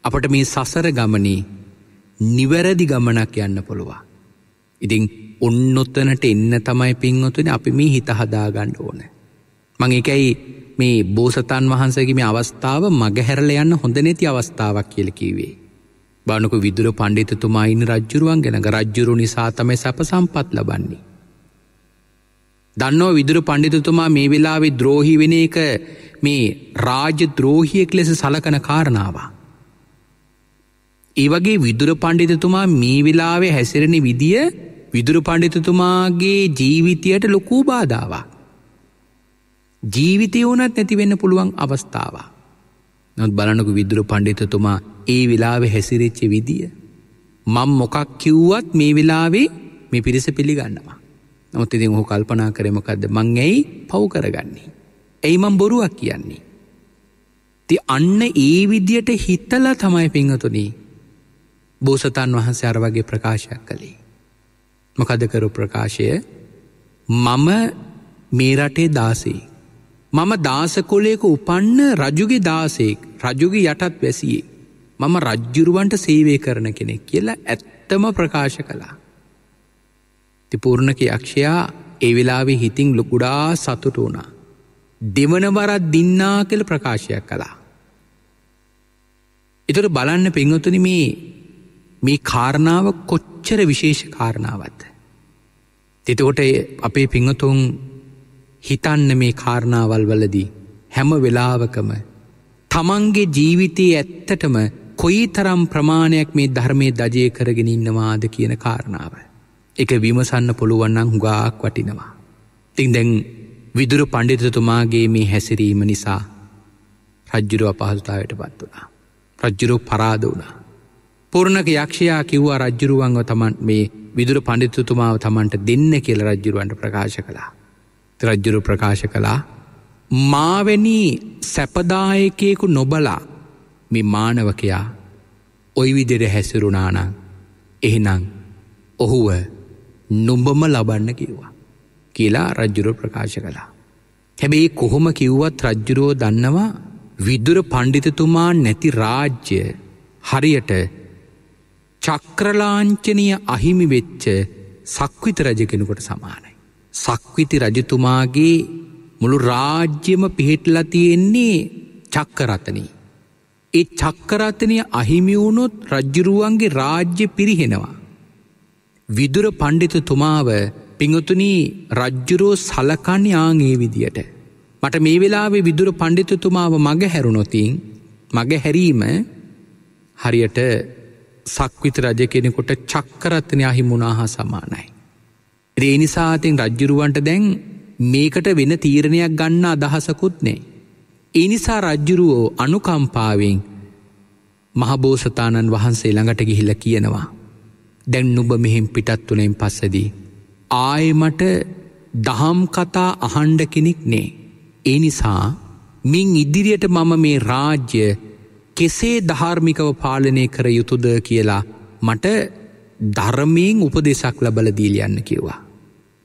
අපට මේ සසර ගමනේ නිවැරදි ගමනක් යන්න පුළුවන්. ඉතිං ඔන්නොත්තනට එන්න තමයි පින්වතුන අපි මේ හිත හදාගණ්ඩ ඕන. මං එකයි මේ බෝසතන් වහන්සගේ මේ අවස්ථාව මගහැරල යන්න හොඳ නැති අවස්ථාවක් කියල කිවේ. බානක විදුර පණ්ඩිතතුමා ඉන්න රජ්ජුරුවන් ගැනක රජ්ජුරු නිසා තමයි සැප සම්පත් ලබන්නේ. දන්නෝ විදුර පණ්ඩිතතුමා මේ වෙලාවෙ ද්‍රෝහි වෙන එක මේ රාජ්‍ය ද්‍රෝහියෙක් ලෙස සලකන කාරණාවා. ඒ වගේ විදුර පණ්ඩිතතුමා මේ වෙලාවේ හැසිරෙන විදිය විදුරු පණ්ඩිතතුමාගේ ජීවිතයට ලොකූ බාධාවක්. ජීවිතය වනත් නැතිවෙන්න පුළුවන් අවස්ථාව. නොත් බලනකු විදුරු පණ්ඩිතතුමා ඒ වෙලාවෙ හැසිරෙච්ච විදිය. මං මොකක් කිව්වත් මේ වෙලාවේ මේ පිරිස පිළිගන්නවා. නොත් ඉතින් හෝ කල්පනා කරමකක්ද මං ඇයි පව් කරගන්නේ. ඇයි මං බොරුවක් කියන්නේ. ති අන්න ඒ විදියට හිත්තලා තමයි පිංහතුනී බෝසතන් වහන්සේ අර වගේ ප්‍රකාශයක් කළේ. මොකදකරු ප්‍රකාශය මම මේ රටේ දාසේ. මම දාසකොලේක උපන්න රජුගේ දාසෙක් රජුගේ යටත් වැසියේ. මම රජ්ජුරුවන්ට සේවය කරන කෙනෙක් කියලා ඇත්තම ප්‍රකාශ කළා. තිපූර්ණක යක්ෂයා ඒ වෙලාවේ හිතිං ලොකුඩා සතුට වුණා. දෙවනවරත් දින්නා කළ ප්‍රකාශයක් කළා. එතට බලන්න පෙංගොතුන මේ මේ කාරණාව කොච්චර විශේෂ කාරණාවත්ද. එතකොට අපේ පිංහතුන් හිතන්න මේ කාරණාවල් වලදී හැම වෙලාවකම තමන්ගේ ජීවිතයේ ඇත්තටම කොයි තරම් ප්‍රමාණයක් මේ ධර්මය දජය කරගෙන ඉන්නවාද කියන කාරණාව. එක විමසන්න පුළුවන්නන් හුගාක් වටිනවා. තින් දැන් විදුරු පණ්ඩිතතුමාගේ මේ හැසිරීම නිසා රජ්ජුරුව අපහසුතාවට පත් වනා. රජ්ජුරු පරාද වනා. පුරණක යක්ෂයා කිව්වා රජ්ජුරුවන්ව තමන් මේ විදුර පණිතුතුමාව තමන්ට දෙන්න කියල රජ්ජුරුවන්ට ප්‍රකාශ කළා. රජ්ජුරු ප්‍රකාශ කළා මාවැනි සැපදායකයෙකු නොබලා මේ මානවකයා ඔයි විදිර හැසිරුණානං එහෙනං ඔහුව නුම්බම ලබන්න කිව්වා කියලා රජ්ජුරු ප්‍රකාශ කළා. හැබැයි කොහොම කිව්වත් රජ්ජුරුවෝ දන්නවා විදුර පණ්ඩිතතුමා නැති රාජ්‍ය හරියට චක්‍රලාංචනය අහිමි වෙච්ච සක්විත රජ කෙනෙකොට සමානයි. සක්විති රජතුමාගේ මුළු රාජ්‍යම පිහිටලා තියෙන්නේ චක්කරතනී. ඒ චක්කරතනය අහිමිවුණොත් රජ්ජුරුවන්ගේ රාජ්‍ය පිරිහෙනවා. විදුර පණ්ඩිතතුමාව පිංහතුනී රජ්ජුරෝ සලකන්නේ ආගේ විදියට. මට මේ වෙලාවේ විදුර පණ්ඩිතතුමාව මග හැරුණොතින් මග හැරීම හරියට සක්විත රජ කෙනෙකොට චක්කරත්නය අහිමුණා හා සමානයි. ඒ නිසාතින් රජ්ජුරුවන්ට දැන් මේකට වෙන තීරණයක් ගන්න අදහසකුත් නේ. ඒ නිසා රජ්ජුරුවෝ අනුකම්පාවෙන් මහබෝසතාණන් වහන්සේ ළඟට ගිහිල්ල කියනවා. දැන් නුබ මෙහිම් පිටත් වනෙන් පස්සදී. ආයමට දහම් කතා අහන්ඩ කෙනෙක් නේ. ඒ නිසා මින් ඉදිරියට මම මේ රාජ්‍ය කෙසේ ධාර්මිකව පාලනය කර යුතුද කියලා මට ධර්මයෙන් උපදෙසක් ලබල දීලියන්න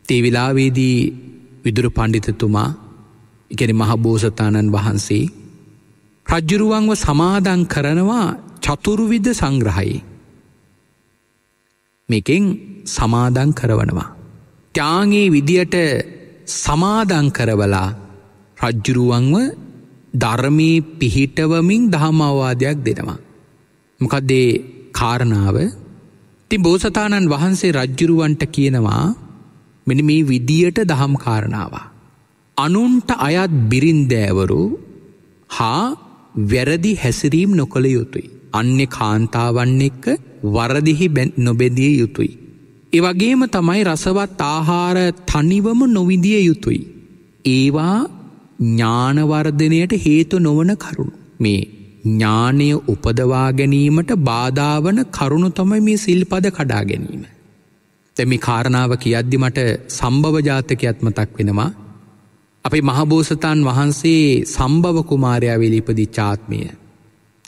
කිව්වා. තේවිලාවේදී විදුර පණ්ඩිතතුමා ඉගැන මහබෝසතාණන් වහන්සේ රජ්ජුරුවන්ව සමාදන් කරනවා චතුරුවිද සංග්‍රහයි. මේකෙන් සමාදන් කරවනවා. ත්‍යාගේ විදියට සමාදං කරවලා රජ්ජුරුවන්ව ධර්මී පිහිටවමින් දහමවවාදයක් දෙනවා. මොකක්දේ කාරණාව ති බෝසතාණන් වහන්සේ රජ්ජුරුවන්ට කියනවා මෙන මේ විදියට දහම් කාරණාවා. අනුන්ට අයත් බිරින්දෑවරු හා වැරදි හැසිරීම් නොකළ යුතුයි. අන්‍ය කාන්තාවන් එක්ක වරදිහි නොබෙදිය යුතුයි. එවගේම තමයි රසවත් ආහාර තනිවම නොවිදිය යුතුයි. ඒවා ඥානවර්ධනයට හේතු නොවන කරුණු. මේ ඥානය උපදවා ගැනීමට බාධාවන කරුණු තමයි මේ සිල්පද කඩා ගැනීම. තැමි කාරණාව කියද්දි මට සම්භව ජාතකයත්මතක් වෙනවා. අපි මහබෝසතන් වහන්සේ සම්භව කුමාරයා වෙලිපදි චාත්මය.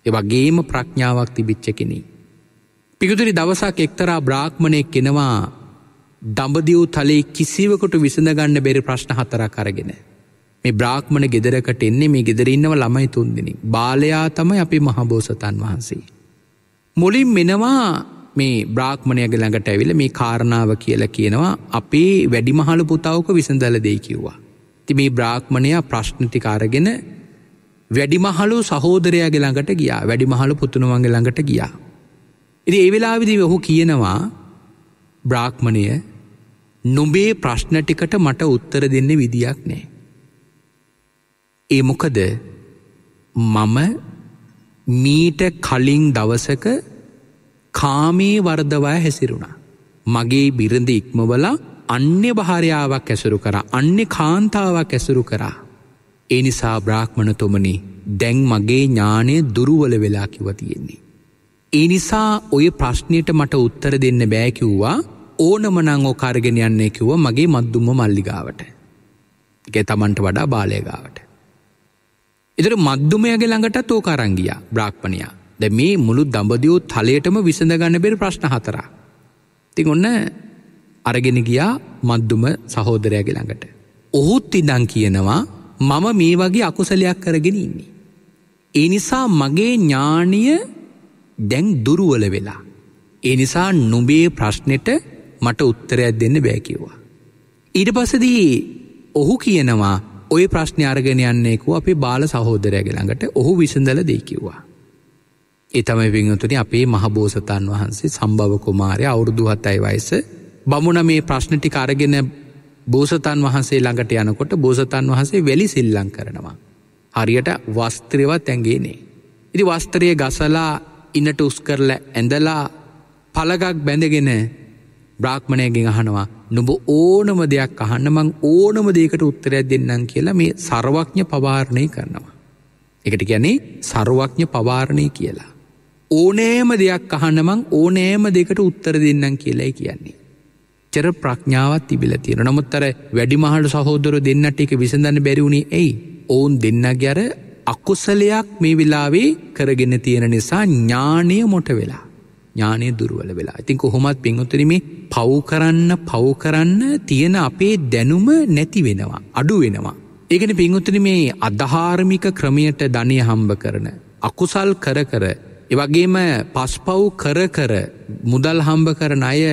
එවගේම ප්‍රඥාවක් තිබිච්ච කෙනෙ. පිකුතුරි දවසක් එක්තරා බ්‍රාහ්මණයෙක් කෙනවා දඹදිව් තලේ කිසිවකට විසඳගන්න බෙරි ප්‍රශ්න හතර කරගෙන. මේ බ්‍රාහ්මණ ගෙදරකට එන්නේ මේ ගෙදරඉන්නව ළමයි තුන්දිනි. බාලයා තමයි අපි මහබෝසතන් වහන්සේ. මුලින් මෙනවා මේ බ්‍රාහ්මණයගේ ළඟට ඇවිල මේ කාරණාව කියලා කියනවා අපේ වැඩිමහළු පුතාවක විසඳල දෙයි කිව්වා. ති මේ බ්‍රාහ්මණයා ප්‍රශ්නතිකාරගෙන වැඩිමහලු සහෝදරයාගේ ළඟට ගියා වැඩිමහලු පුතුනුවන්ගේ ළඟට ගියා. ඉති ඒ වෙලාවිදි ඔහු කියනවා බ්‍රාහ්මණය නොබේ ප්‍රශ්නටිකට මට උත්තර දෙන්න විදියක් නෑ. ඒ මොකද මම මීට කලින් දවසක කාමේ වර්ධවය හැසිරුණා. මගේ බිරඳ ඉක්මවලා අන්‍ය භාරයාවක් ඇසුරු කර අන්‍ය කාන්තාවක් ඇසුරු කරා. ඒ නිසා බ්‍රාහ්මණතුමනි දැන් මගේ ඥානය දුරුවල වෙලා කිව තියෙන්නේ. ඒ නිසා ඔය ප්‍රශ්නයට මට උත්තර දෙන්න බෑකිව්වා ඕනමනං ඕකාරගෙන යන්නේ කිව්ව මගේ මද්දුම්ම මල්ලිගාවට. ගෙ තමන්ට වඩා බාලයගාවට. එතර මද්දුමයගේ ළඟට තෝකාරංගිය බ්‍රාක්්පණයා ද මේ මුළු දඹදියෝ තලයටම විසඳගන්න බෙර ප්‍රශ්න හතරා. තින් ඔන්න අරගෙන ගියා මද්දුම සහෝදරයගේ ළඟට. ඔහුත් ඉදං කියනවා මම මේ වගේ අකුසලයක් කරගෙන ඉන්නේ. ඒ නිසා මගේ ඥානීය දැන් දුරුවල වෙලා. ඒ නිසා නුබේ ප්‍රශ්නෙට මට උත්තරයක් දෙන්න බෑකිව්වා. ඊට පසදී ඔහු කියනවා ඔය ප්‍රශ්නය අර්ගෙන යන්නෙකු අපේ බාල සහෝදරයගේ ළඟට ඔහු විසඳල දෙකිව්වා. එතමයි පිංහතුනි අපේ මහබෝසතන් වහන්සේ සම්භව කුමාරය අවුරුදු හතයි වයිස බමුණ මේ ප්‍රශ්නටි කරගෙන බෝසතන් වහන්සේ ළඟට යනකොට බෝසතන් වහන්සේ වෙලි සිල්ලං කරනවා. හරියට වස්ත්‍රයවත් ඇගේනේ. ඉරි වස්ත්‍රය ගසලා ඉන්නට උස් කරල ඇඳලා පළගක් බැඳගෙන බ්‍රාහ්මණයගෙන් අහනවා නුබ ඕනම දෙයක් අහන්න මං ඕනම දේකට උත්තරයක් දෙන්නම් කියලා මේ සර්වඥ පවාරණය කරනවා. එකට ගැනේ සර්වඥ පවාරණය කියලා. ඕනෑම දෙයක් අහන්නමං ඕනෑම දෙකට උත්තර දෙන්නම් කියලයි කියන්නේ. චර ප්‍රඥාවත් තිබිල තියෙන නමුත්තර වැඩිමහට සහෝදර දෙන්නට එක විසඳන්න බැරිවුණේ ඇයි ඔවුන් දෙන්න ගැර අකුසලයක් මේ වෙලාවේ කරගෙන තියෙන නිසා ඥානය මොට වෙලා ඥානය දුරුවල වෙලා ඉතින් කොහොමත් පින්ුත්තරම පව් කරන්න පව් කරන්න තියෙන අපේ දැනුම නැති වෙනවා අඩු වෙනවා. ඒගෙන පින්ුත්තර මේ අධහාර්මික ක්‍රමයට ධනය හම්බ කරන. අකුසල් කර කර එවගේම පස්පව් කර කර මුදල් හම්බ කරන අය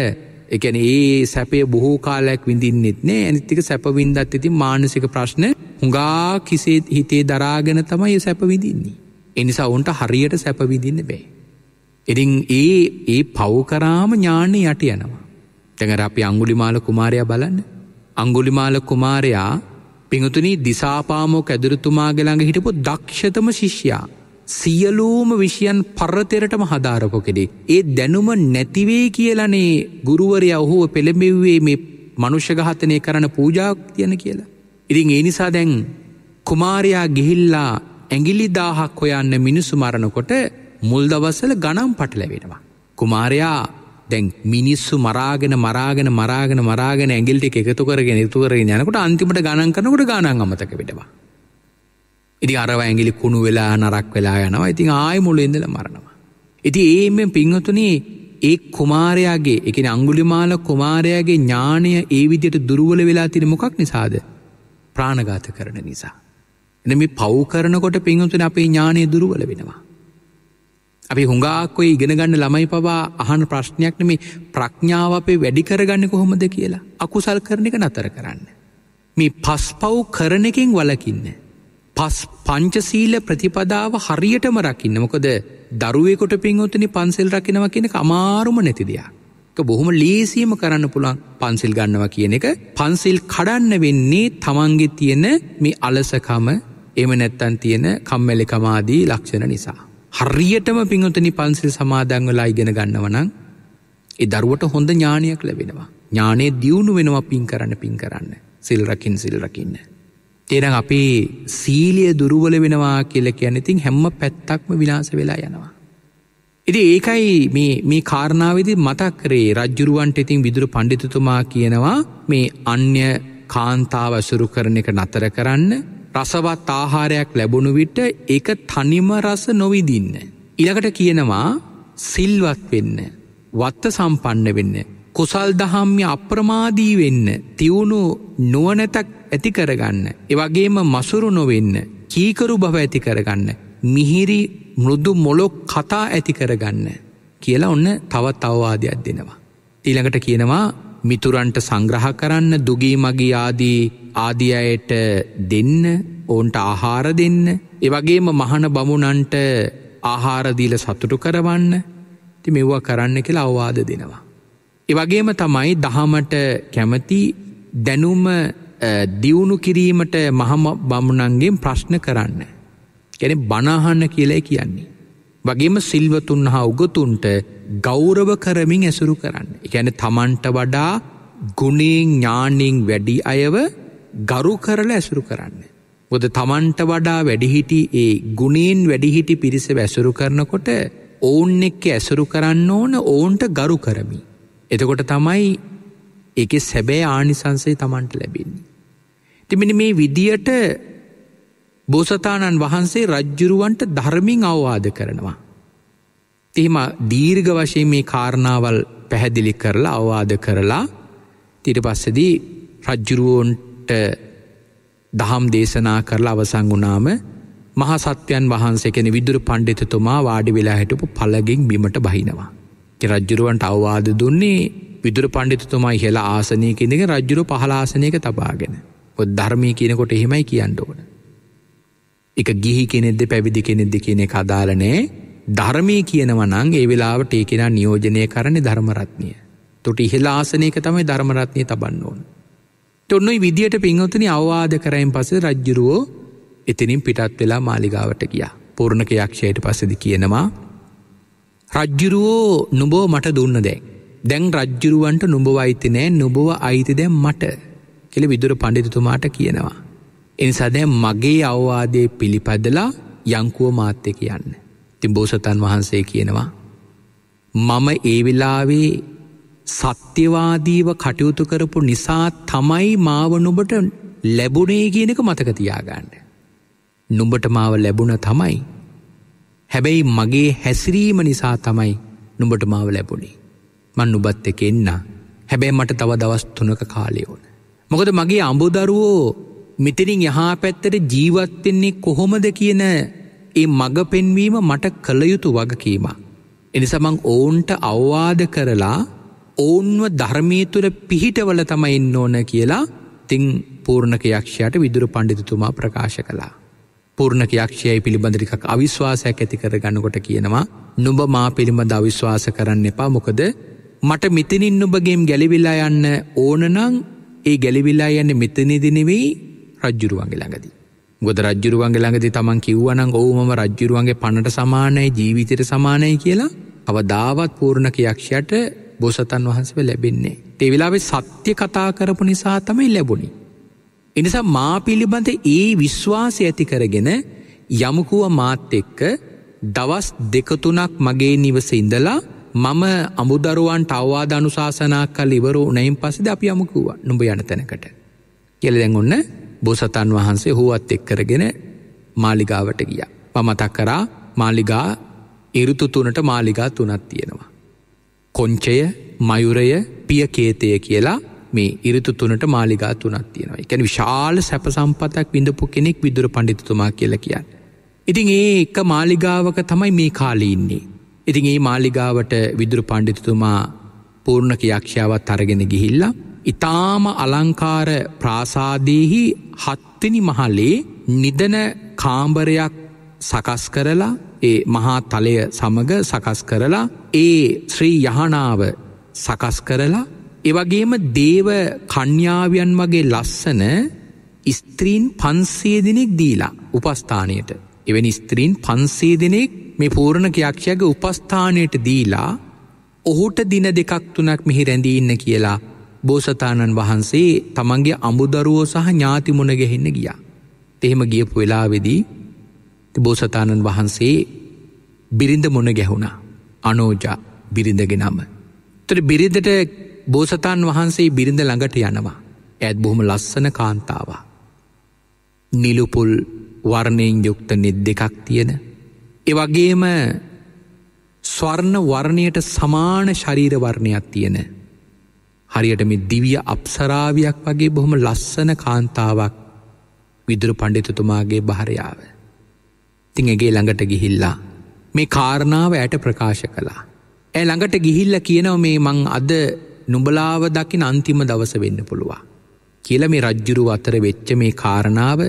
එකන ඒ සැපේ බොහෝ කාලයක් විඳින්නෙත් නේ ඇනිතික සැපවින්දත් ඇති මානසික ප්‍රශ්න හුඟා කිසේත් හිතේ දරාගෙන තමයි සැප විඳින්නේ. එනිසා ඔවුන්ට හරියට සැපවිදින්න බෑ. එරින් ඒ ඒ පව්කරාම ඥානය යට යනවා. තැඟර අපි අංගුලිමාල කුමාරයා බලන්න. අංගුලිමාල කුමාරයා පිංතුනී දිසාපාමෝක ඇදුරතුමාගේ ළඟ හිටපු දක්ෂතම ශිෂ්‍යයා. සියලූම විෂයන් පරතරටම හදාරපො කෙඩේ. ඒ දැනුම නැතිවේ කියලනේ ගුරුවරය ඔහුව පෙළඹෙව්වේ මේ මනුෂ්‍යගහතනය කරන පූජාවක් තියන කියලා. ඉතින් ඒ නිසා දැන් කුමාරයා ගිහිල්ලා ඇගිලි දාහක් හොයන්න මිනිස්සු මරණකොට මුල් දවස්සල ගනම් පටලැවෙනවා. කුමාරයා දැන් මිනිස්සු මරාගෙන මරාගෙන මරාගෙන මරාගෙන ඇගිල්ටි එකතු කරගෙන යුතු කරගෙන යනකොට අන්තිමට ගණන් කරනකොට ගණන් අමතක විටවා. ඉති අරව ඇගිලි කුණු වෙලා නරක් වෙලා යනවා ඉතින් ආය මුලෙන්දල මරණවා. ඉති ඒමෙන් පිංහතුනේ ඒ කුමාරයාගේ එකන අංගුලිමාල කුමාරයාගේ ඥානය ඒ විදියට දුරුවල වෙලා තින මොකක් නිසාද ප්‍රාණගාත කරන නිසා. එන මේ පව් කරනකොට පිංහතුන අපේ ඥානය දුරුවල වෙනවා. අපි හුඟාක්කොයි ඉගෙන ගන්න ළමයි පවා අහන ප්‍රශ්නයක් නෙමේ ප්‍රඥාව අපේ වැඩි කරගන්න කොහොමද කියලා අකුසල් කරන එක නතර කරන්න. මේ පස් පව් කරන එකෙන් වලකින්න. පස් පංචසීල ප්‍රතිපදාව හරියටම රකින්න මොකද දරුවෙකොට පින්වතුනි පන්සෙල් රකිනව කියෙන අමාරුම නැති දෙයක්. බොහොම ලේසියම කරන්න පුළන් පන්සිල් ගන්නවා කියන එක පන්සිල් කඩන්න වෙන්නේ තමන්ගෙ තියෙන මේ අලසකම එම නැත්තන් තියෙන කම්මැලිකමාදී ලක්ෂණ නිසා. හරියටම පිංහතනි පන්සිල් සමාදංවලා ඉගෙන ගන්නවනං ඒ දරුවට හොඳ ඥානයක් ලැබෙනවා. ඥානය දියුණු වෙනවා පින් කරන්න පින් කරන්න සිල් රකින් සිල් රකින්න. තේරං අපේ සීලිය දුරුවල වෙනවා කියල කියන ඉතින් හැම්ම පැත්තක්ම විනාස වෙලා යනවා. ඉති ඒකයි මේ කාරණාවදි මතක් කරේ රජ්ජුරුවන්ට ඉතින් විදුරු පණ්ඩිතතුමා කියනවා මේ අන්‍ය කාන්තාව ඇසුරු කරන එක නතර කරන්න රසවත් ආහාරයක් ලැබුණු විට ඒක තනිම රස නොවිදින්න. ඉළකට කියනවා සිල්වත් වෙන්න වත්ත සම්පන්න වෙන්න කුසල් දහම්ය අප්‍රමාදී වෙන්න තිවුණු නුවනැතක් ඇති කරගන්න. එවගේම මසුරු නොවෙන්න කීකරු බව ඇති කරගන්න. මිහිරි මෘදු මොලොක් කතා ඇති කරගන්න. කියලා ඔන්න තවත් අවවාදයක් දෙනවා. ඊළඟට කියනවා මිතුරන්ට සංග්‍රහ කරන්න දුගී මගී ආදී ආදියයට දෙන්න ඔවුන්ට ආහාර දෙන්න එවගේම මහන බමුණන්ට ආහාරදීල සතුටු කරවන්න ති මෙව්වා කරන්න කියලා අවවාද දෙනවා. එවගේම තමයි දහමට කැමති දැනුම දියුණු කිරීමට මහම බමුණන්ගේ ප්‍රශ්න කරන්න. ගැන බනාහන්න කියලයි කියන්නේ. වගේම සිල්වතුන් හා උගතුන්ට ගෞරව කරමින් ඇසුරු කරන්න. එකැන තමන්ට වඩා ගුණෙන් ඥානිං වැඩි අයව ගරු කරලා ඇසුරු කරන්න. ගොද තමන්ට වඩා වැඩිහිටි ඒ ගුණයෙන් වැඩිහිටි පිරිස වැසුරු කරනකොට ඔවුන් එක්ක ඇසුරු කරන්න ඕන ඔවුන්ට ගරු කරමි. එතකොට තමයි එක සැබෑ ආනිසංසය තමන්ට ලැබෙන්නේ. තිමිනි මේ විදියට බෝසතාණන් වහන්සේ රජ්ජුරුවන්ට ධර්මින් අවවාද කරනවා. එහෙම දීර්ග වශයෙන් මේ කාරණාවල් පැහැදිලි කරලා අවවාද කරලා තිට පස්සදී රජ්ජුරුවන්ට දහම් දේශනා කරලා අවසං වුණාම මහසත්‍යයන් වහන්සේකෙන විදුර පණ්ඩිතතුමා වාඩි වෙලා හිටපු පලගෙන් බිමට බහිනවා. රජ්ජුරුවන්ට අවවාද දුන්නේ විදුර පණ්ඩිතතුමා ඉහලා ආසනය කෙනෙක රජ්ජුරු පහලාසනයක තබාගෙන. පොත් ධර්මය කියනකොට එහෙමයි කියන්න ඕන. එක ගිහි කෙනෙද්ද පැවිදි කෙනෙද්ද කියනෙ කදාලනෑ ධර්මය කියනවනං ඒ වෙලාවට ඒ කෙනා නියෝජනය කරන්නේ ධර්මරත්නය. තොට ඉහලාසනයක තමයි ධර්මරත්නය තබන්න ඕන. තොන්නොයි විදියට පින්වතුනි අවවාද කරයින් පස රජ්ජුරුවෝ එතිනින් පිටත් වෙලා මාලිගාවට ගිය. පුරණක යක්ෂයට පසදි කියනවා. රජ්ජුරුවෝ නුබෝ මට දුන්න දැන්. දැන් රජ්ජුරුවන්ට නුඹව අයිති නෑ නුබව අයිති දැම් මට කෙළ විදුර පණ්ඩිතුමාට කියනවා. එනිසා දැ මගේ අවවාදය පිළිපදලා යංකුව මාත්‍ය කියන්න. තින් බෝසතන් වහන්සේ කියනවා. මම ඒ වෙලාවේ සත්‍යවාදීව කටයුතු කරපු නිසා තමයි මාව නුබට ලැබුණේ කියනක මතකතියාගන්න. නුඹට මාව ලැබුණ තමයි. හැබැයි මගේ හැසිරීම නිසා තමයි නුඹට මාව ලැබුණේ. මන් නුබත් එක එන්න හැබැයි මට තව දවස් තුනක කාලය ඕන. මොකද මගේ අඹුදරුවෝ මෙතනින් යහා පැත්තට ජීවත්වෙන්නේ කොහොමද කියන ඒ මඟ පෙන්වීම මට කළයුතු වගකීම. එනිසමං ඔවුන්ට අවවාද කරලා ඔවුන්ව ධර්මී තුළ පිහිටවල තමයි එන්න ඕන කියලා තිං පූර්ණක යක්ෂයට විදුර පණ්ඩිතුතුමා ප්‍රකාශ කලා. පූර්ණක යක්ෂයයි පිළිබඳරිකක් අවිශ්වාසයක් ඇති කර ගන්නකොට කියනවා නුඹ මා පිළිබඳ අවිශ්වාස කරන්න එපා මොකද මට මිතනින් නුබගේම් ගැලිවිල්ලා යන්න ඕනනං ඒ ගැලිවිල්ලා යන්න මෙතනිදිනෙවෙයි රජ්ජුරුවන්ගේ ළඟදී. ගොද රජ්ජුරුවන්ගේ ළඟදි තමන් කිව්වනං ඔවුමම රජ්ජුරුවන්ගේ පණට සමානයි ජීවිතයට සමානයි කියලා අවදාවත් පූර්ණක යක්ෂයට බෝසතන් වහන්සව ලැබෙන්නේ. තෙවිලාවෙ සත්‍ය කතා කරපු නිසා තමයි ලැබුණි. එනිසා මා පිළිබඳ ඒ විශ්වාසය ඇති කරගෙන යමුකුව මාත් එක්ක දවස් දෙකතුනක් මගේ නිවස ඉඳලා මම අමුදරුවන්ට අවවාද අනුශාසනා කල් ඉවර නයින් පසිද අපි යමුකුව නුඹ යන තැනකට. කෙල දැන් ඔන්න බෝසතන් වහන්සේ හුවත් එක්කරගෙන මාලිගාවට ගිය. පමතක් කරා මාලිගා ඉරුතු තුනට මාලිගා තුනත් තියෙනවා. කොංචය මයුරය පියකේතය කියලා මේ ඉරිතු තුනට මාලිගා තුනත් තියෙනවා එකැන විශාල සැප සම්පතක් විඳපු කෙනෙක් විදුර පණ්ඩිතුමා කියල කියන්න. ඉතින් ඒ එක මාලිගාවක තමයි මේ කාලීන්නේ. ඉතින් ඒ මාලිගාවට විදුර පණ්ඩිතුතුමා පූර්ණක යක්ෂාවත් අරගෙන ගිහිල්ලා. ඉතාම අලංකාර ප්‍රාසාදයහි හත්තිනි මහල්ලේ නිදන කාම්බරයක් සකස් කරලා ඒ මහා තලය සමග සකස් කරලා ඒ ශ්‍රී යහනාව සකස් කරලා එවගේම දේව කන්‍යාවයන් වගේ ලස්සන ස්ත්‍රීන් පන්සේ දෙනෙක් දීලා උපස්ථානයට එවැනි ස්ත්‍රීන් පන්සේ දෙනෙක් මේ පූර්ණ යක්ෂයගේ උපස්ථානයට දීලා ඔහුට දින දෙකක් තුනක් මෙහි රැඳීන්න කියලා බෝසතාණන් වහන්සේ තමන්ගේ අමුදරුවෝ සහ ඥාතිමුණ ගැහෙන්න ගියා. එහෙම ගියපු වෙලාවෙදී බෝසතාණන් වහන්සේ බිරිඳ මොන ගැහුණා අනෝජා බිරිඳගෙනම. තොට බිරිඳට බෝසතාන් වහන්සේ බිරිඳ ළඟට යනවා. ඇත් බොහොම ලස්සන කාන්තාවා. නිලුපුල් වර්ණයෙන් යුක්ත නෙත් දෙකක් තියෙන. එවගේම ස්වර්ණ වර්ණයට සමාන ශරීර වර්ණයක් තියෙන. හරියට මේ දිවිය අප්සරාවයක් වගේ බොහොම ලස්සන කාන්තාවක් විදුරු පණ්ඩිතුතුමාගේ භාරයාව. තිං එගේ ළඟට ගිහිල්ලා මේ කාරණාව ඇයට ප්‍රකාශ කළා. ඇ ළඟට ගිහිල්ල කියනව මේ මං අද නුඹලාව දකින අන්තිම දවස වෙන්න පුළුවා. කියල මේ රජ්ජුරු අතර වෙච්ච මේ කාරණාව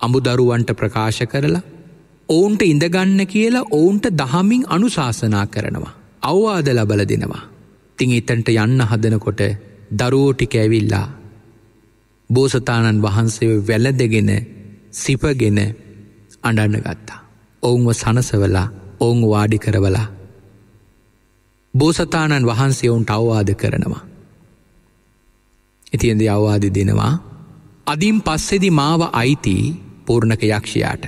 අමුදරුවන්ට ප්‍රකාශ කරලා ඔවුන්ට ඉඳගන්න කියලා ඔවුන්ට දහමින් අනුශාසනා කරනවා. අවවාද ලබල දෙනවා. තිං එතන්ට යන්න හදනකොට දරුවෝටික ඇවිල්ලා බෝසතාණන් වහන්සේ වැලදගෙන සිපගෙන අඩන්න ගත්තා. ඔවුන්ව සනසවලා ඔවුන් වාඩි කරවලා බෝසතාණන් වහන්සේ ඔවුන්ට අවවාද කරනවා. ඉතියද අවවාද දෙනවා අදින් පස්සෙදි මාව අයිති පූර්ණක යක්ෂයාට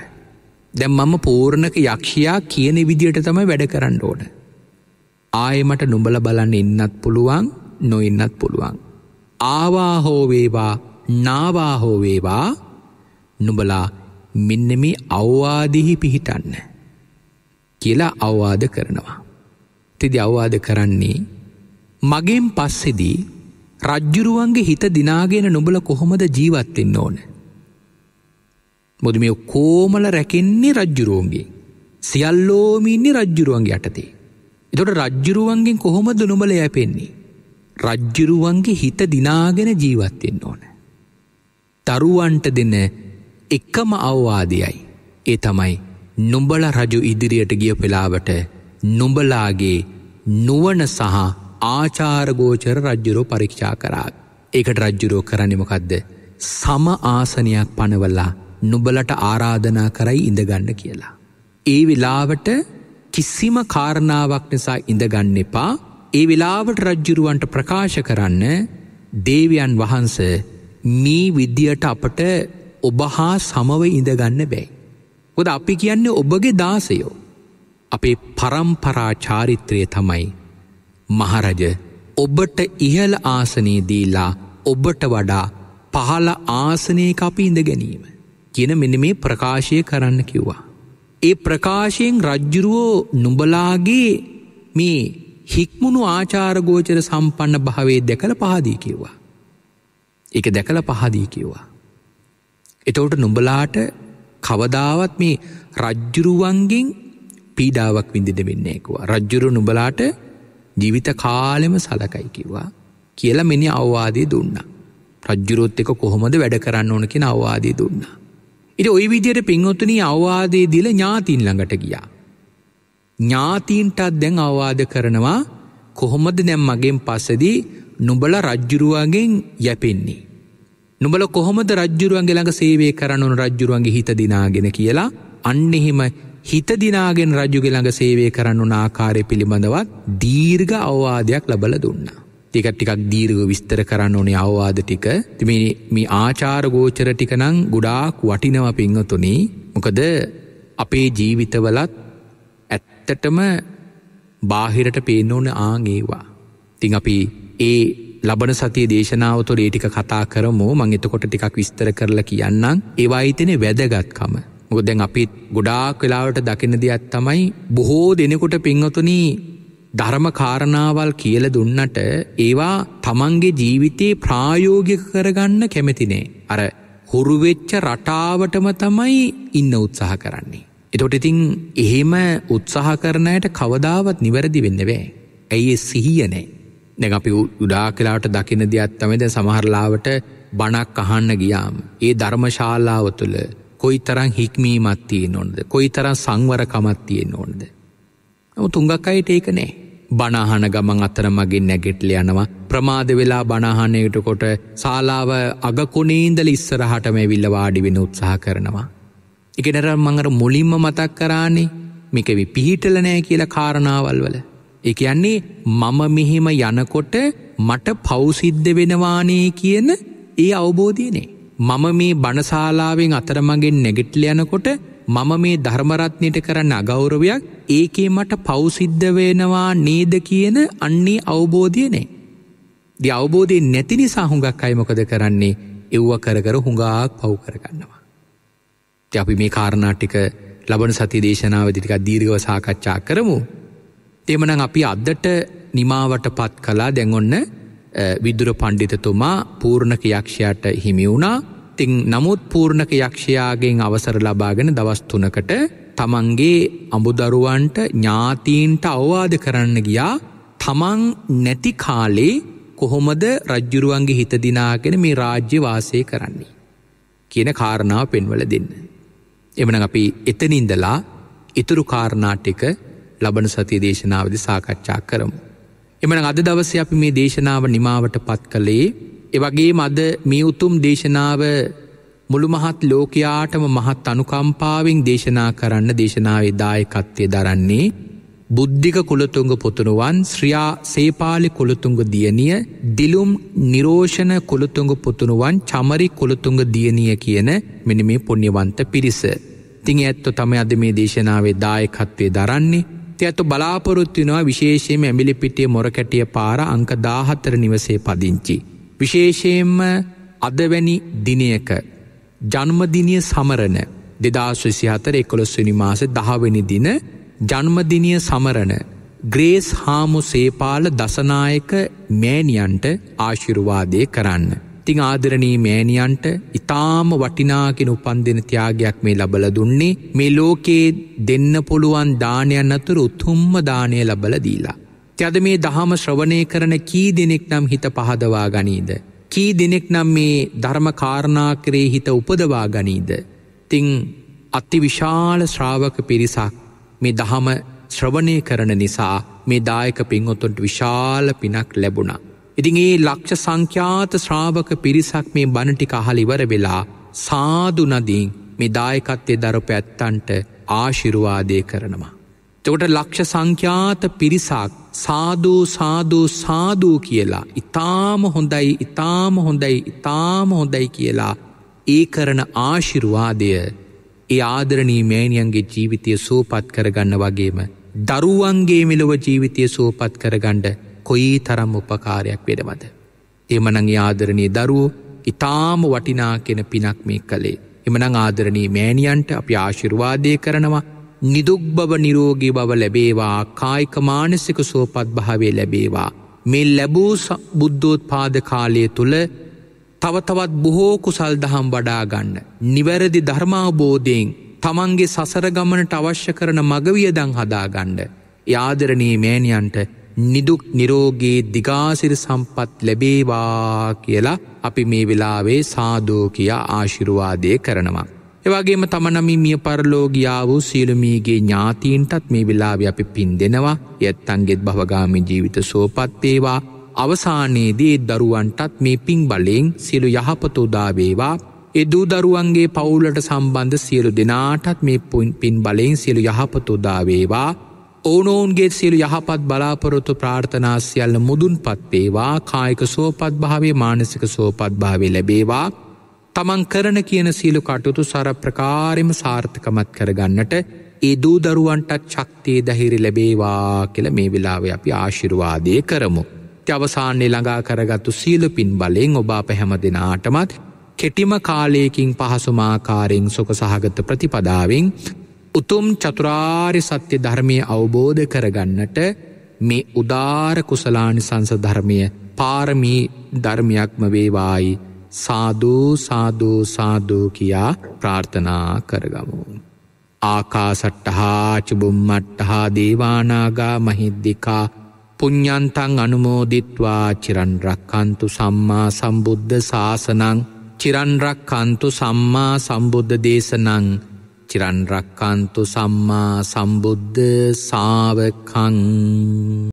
දැම් මම පූර්ණක යක්ෂයා කියන විදියට තමයි වැඩ කරන්න ඕන. ආයමට නුඹල බලන්න ඉන්නත් පුළුවන් නොඉන්නත් පුළුවන්. ආවාහෝවේවා නාවාහෝවේවා නුබලා මෙන්න මේ අවවාදිහි පිහිටන්න කියලා අවවාද කරනවා. තිදි අවවාද කරන්නේ මගෙන් පස්සෙදී රජ්ජුරුවන්ගේ හිත දිනාගෙන නොබල කොහොමද ජීවත්වෙන්න ඕන. මොද මේ කෝමල රැකෙන්නේ රජ්ජුරුවන්ගේ සියල්ලෝමින්නේ රජ්ජුරුවන්ගේ යටතේ. එතොට රජ්ජුරුවන්ගෙන් කොහොමද නොබල යැපෙන්නේ. රජ්ජුරුවන්ගේ හිත දිනාගෙන ජීවත්වෙන්න ඕන. දරුවන්ට දෙන්න එකම අවවාදයයි. ඒ තමයි නුඹල රජු ඉදිරියට ගිය පෙලාවට නුඹලාගේ නුවන සහ ආචාරගෝචර රජ්ජුරෝ පරීක්ෂා කරා. ඒකට රජ්ජුරෝ කරන්නමකක්ද. සම ආසනයක් පනවල්ලා නුබලට ආරාධනා කරයි ඉඳගන්න කියලා. ඒ වෙලාවට කිසිම කාරණාවක් නිසා ඉඳගන්න එපා ඒ වෙලාවට රජ්ජුරුවන්ට ප්‍රකාශ කරන්න දේවයන් වහන්ස මේ විද්‍යට අපට ඔබහා සමව ඉඳගන්න බැයි. හොද අපි කියන්නේ ඔබගේ දාසයෝ. අපේ පරම්පරා චාරිත්‍රය තමයි මහරජ ඔබට ඉහල ආසනයේ දීලා ඔබට වඩා පහල ආසනයක අපි ඉඳ ගැනීම. කියන මෙන මේ ප්‍රකාශය කරන්න කිව්වා. ඒ ප්‍රකාශයෙන් රජ්ජුරුවෝ නුඹලාගේ මේ හික්මුණු ආචාරගෝචර සම්පන්න භාවේ දැකළ පහදී කිව්වා. එක දැකළ පහදී කිව්වා. එතවට නුඹලාට කවදාවත් මේ රජ්ජුරුවන්ගෙන් පීඩාවක් විඳිට වෙන්නේකුවා. රජ්ජුරු නුබලාට ජීවිත කාලෙම සලකයි කිව්වා කියලා මෙනි අවවාදය දුන්න. රජ්ජුරොත් එක කොහොමද වැඩ කරන්න ඕන කියෙන අවවාදය දුන්න. ඉට ඔයි විදියට පින්වතුනි අවවාදේ දිල ඥාතින් ළඟට ගියා. ඥාතීන්ටත් දැන් අවවාද කරනවා කොහොමද දැම් මගෙන් පස්සදී නුබල රජ්ජුරුවගෙන් යැපෙන්නේ. නුබල කොහොමද රජ්ජුරුවන්ගේ ළඟ සේවේ කරනුන් රජ්ජුරුවන්ගේ හිත දිනාගෙන කියලා අන්න එහෙම හිත දිනාගෙන් රජුගෙ ළඟ සේවය කරන්නු ආකාරය පිළිබඳවත් දීර්ඝ අවවාදයක් ලබල දුන්න. ටිකත් ටිකක් දීර්ග විස්තර කරන්න ඕනේ අවවාද ටික තිම මේ ආචාර ගෝචර ටිකනං ගුඩාක් වටිනව පිංහතුනි මොකද අපේ ජීවිතවලත් ඇත්තටම බාහිරට පේන්න ඕන ආංඒවා. තිං අපි ඒ ලබන සතිය දේශනාවතුළ ඒටික කතා කරමු මං එතකොට ටිකක් විස්තර කරලා කියන්නම් ඒවා හිතනෙ වැදගත්කම. මොකදැන් අපිත් ගොඩාක් වෙලාවට දකින දෙයක් තමයි බොහෝ දෙනෙකුට පිංහතුනී ධර්ම කාරණාවල් කියල දුන්නට ඒවා තමන්ගේ ජීවිතයේ ප්‍රායෝගික කරගන්න කැමතිනේ. අර හුරුවෙච්ච රටාවටම තමයි ඉන්න උත්සාහ කරන්නේ. එතොට ඉතින් එහෙම උත්සාහ කරනයට කවදාවත් නිවැරදි වෙන්න වේ. ඇයි සිහියනෑ. දැ අපි උඩා කලාට දකින දෙයක් තමයිද සමහරලාවට බණක් අහන්න ගියාම්. ඒ ධර්මශාලාව තුළ කොයි තරං හික්මීමත්තිය නොන්ද කොයි තරම් සංවර කමත්තියෙන් ඕොන්ද. තුංගක් අයට ඒක නෑ. බණහන ගමන් අතර මගින් නැගෙට්ල යනවා ප්‍රමාද වෙලා බණහනයට කොට සාලාව අගකොනේන්දල ඉස්සරහටම විල්ල වාඩි වෙන උත්සාහ කරනවා. එකනර මඟර මුලින්ම මතක් කරානේ මේකවි පිහිටල නෑ කියල කාරණාවල් වල. එක යන්නේ මම මෙහෙම යනකොට මට පවසිද්ධ වෙනවානේ කියන ඒ අවබෝධයනේ. මම මේ බණශාලාවෙන් අතරමගෙන් නැගෙට්ල යනකොට මම මේ ධර්මරත්නයට කරන්න අගෞරවයක් ඒකේ මට පවසිද්ධ වෙනවා නේද කියන අන්නේ අවබෝධයනේ. ද අවබෝධය නැති නිසා හුඟක් අයිමොකද කරන්නේ එව්ව කර කර හුඟාක් පව් කරගන්නවා. අපි මේ කාරණාටික ලබන සති දේශනාවදිටික දීර්ගව සාකච්ඡා කරමු. එමනං අපි අද්දට නිමාවට පත් කලා දැන්ඔන්න විදුර පණ්ඩිතතුමා පූර්ණක යක්ෂයට හිමි වුණා තිං නමුත් පූර්ණක යක්ෂයාගෙන් අවසර ලබාගෙන දවස්තුනකට තමන්ගේ අඹුදරුවන්ට ඥාතීන්ට අවවාද කරන්න ගියා තමන් නැති කාලේ කොහොමද රජ්ජුරුවන්ගේ හිතදිනාගෙන මේ රාජ්‍ය වාසය කරන්නේ. කියන කාරණාව පෙන්වල දෙන්න. එමන අපි එතනින්දලා ඉතුරු කාරණාටික ලබන සතිය දේශනාවද සාකච්ඡා කරමු. එමන අද දවස අපි මේ දේශනාව නිමාවට පත් කළේ එවගේ මද මේ උතුම් දේශනාව මුළු මහත් ලෝකයාටම මහත් අනුකම්පාවෙන් දේශනා කරන්න දේශනාවේ දායකත්වය දරන්නේ බුද්ධික කුළතුංග පුතුරුවන් ශ්‍රියා සේපාලි කුළතුංග දියණිය දිලුම් නිරෝෂණ කුළතුංග පුතුරුවන් චමරි කුළතුංග දියණිය කියන මෙන මේ පුුණ්‍යවන්ත පිරිස. තිං ඇත්තු තම අද මේ දේශනාවේ දායකත්වය දරන්නේ ඇතු බලාපොරොත්තිනවා විශේෂයෙන් ඇමිලි පිටිය මොරකැටිය පාර අංක දාහත්තර නිවසේ පදිංචි. විශේෂයෙන්ම අදවැනි දිනයක ජන්මදිනිය සමරණ දෙදස් හතර එකොළොස්වනි මාස දහවැනි දින ජන්මදිනිය සමරණ ග්‍රේස් හාමු සේපාල දසනායක මෑනියන්ට ආශිරුවාදය කරන්න. තිං ආදරණී මෑනියන්ට ඉතාම වටිනාකෙන උපන්දෙන ත්‍යයාගයක් මේ ලබල දුන්නේ මේ ලෝකයේ දෙන්න පුළුවන් දානයන් අතුර උතුම්ම දානය ලබල දීලා. තියද මේ දහම ශ්‍රවණය කරන කී දෙනෙක් නම් හිත පහදවා ගනීද. කී දෙනෙක් නම් මේ ධර්මකාරණා කරේ හිත උපදවා ගනීද. තිං අති විශාල ශ්‍රාවක පිරිසක් මේ දහම ශ්‍රවණය කරන නිසා මේ දායක පින්ඔතුන්ට විශාල පිනක් ලැබුණා. ඉතින් ඒ ලක්ෂ සංඛ්‍යාත ශ්‍රාවක පිරිසක් මේ බණටික අහලිවර වෙලා සාදු නදීන් මේ දායකත්තේ දරප ඇත්තන්ට ආශිරුවාදය කරනවා. තකොට ලක්ෂ සංඛ්‍යාත පිරිසක් සාධූ සාධූ සාධූ කියලා ඉතාම හොඳයි ඉතාම හොඳයි ඉතාම හොඳයි කියලා ඒ කරන ආශිරුවාදය ඒ ආදරණී මෑණියන්ගේ ජීවිතය සූපත් කරගන්න වගේම දරුවන්ගේ මෙලොව ජීවිතය සූපත් කරගණ්ඩ කොයි තරම් උපකාරයක් වෙනවද. එමනං ආදරණී දරුවෝ ඉතාම වටිනා කෙන පිනක් මේ කළේ. එමනං ආදරණී මෑණියන්ට අපි ආශිර්වාදය කරනවා නිදුක් බව නිරෝගී බව ලැබේවා කායික මානසික සෝපත් භාවේ ලැබේවා. මේ ලැබූ බුද්ධෝත් පාද කාලය තුළ තවතවත් බොහෝ කුසල් දහම් වඩාගන්න. නිවැරදි ධර්මාබෝධයෙන් තමන්ගේ සසර ගමනට අවශ්‍ය කරන මගවියදං හදාගණ්ඩ. යාදරණී මෑණියන්ට නිදුක් නිරෝගේ දිගාසිර සම්පත් ලැබේවා කියලා අපි මේ වෙලාවේ සාදෝ කියා ආශිරුවාදය කරනවා. එවගේම තමනමි මිය පරලෝගියා වූ සියලුමීගේ ඥාතීන්ටත් මේ වෙලාව අපි පින් දෙනවා. ඇත්තන්ගෙත් භවගාමි ජීවිත සෝපත්වේවා අවසානයේදී දරුවන්ටත් මේ පින් බලයෙන් සියලු යහපත උදාවේවා එදූ දරුවන්ගේ පවුලට සම්බන්ධ සියලු දෙනාටත් මේ පුන් පින් බලයෙන් සියලු යහපත උදාවේවා ඕනෝන්ගේ සියලු යහපත් බලාපොරොත්තු ප්‍රාර්ථනාස්යල්ල මුදුන් පත්වේවා කායික සෝපත් භාවේ මානසික සෝපත් භාවේ ලැබේවා තමන් කරන කියන සීලු කටයුතු සර ප්‍රකාරෙම සාර්ථකමත් කරගන්නට ඒ දූ දරුවන්ටත් ශක්තිය දහිරි ලැබේවා කියල මේ වෙලාව අපි ආශිරවාදය කරමු. අවසාන්නේ ළඟා කරගත්තු සීලපින් බලෙන් ඔබා පැහැම දෙනාටමත් කෙටිම කාලයකින් පහසුමාකාරෙන් සොක සහගත ප්‍රතිපදාවෙන් උතුම් චතුරාරි සත්‍ය ධර්මය අවබෝධ කරගන්නට මේ උදාර කුසලානි සංස ධර්මය පාරමී ධර්මයක්ම වේවායි සාධූ සාධූ සාධූ කියා ප්‍රාර්ථනා කරගමු. ආකාසට්ටහා චුබුම්මට්ටහා දේවානාගා මහිද්දිකා පුඤ්ඥන්තන් අනුමෝදිත්වා චිරන්රක්කන්තු සම්මා සම්බුද්ධ ශාසනං චිරන්රක්කන්තු සම්මා සම්බුද්ධ දේශනං චිරන්රක්කන්තු සම්මා සම්බුද්ධ සාවකං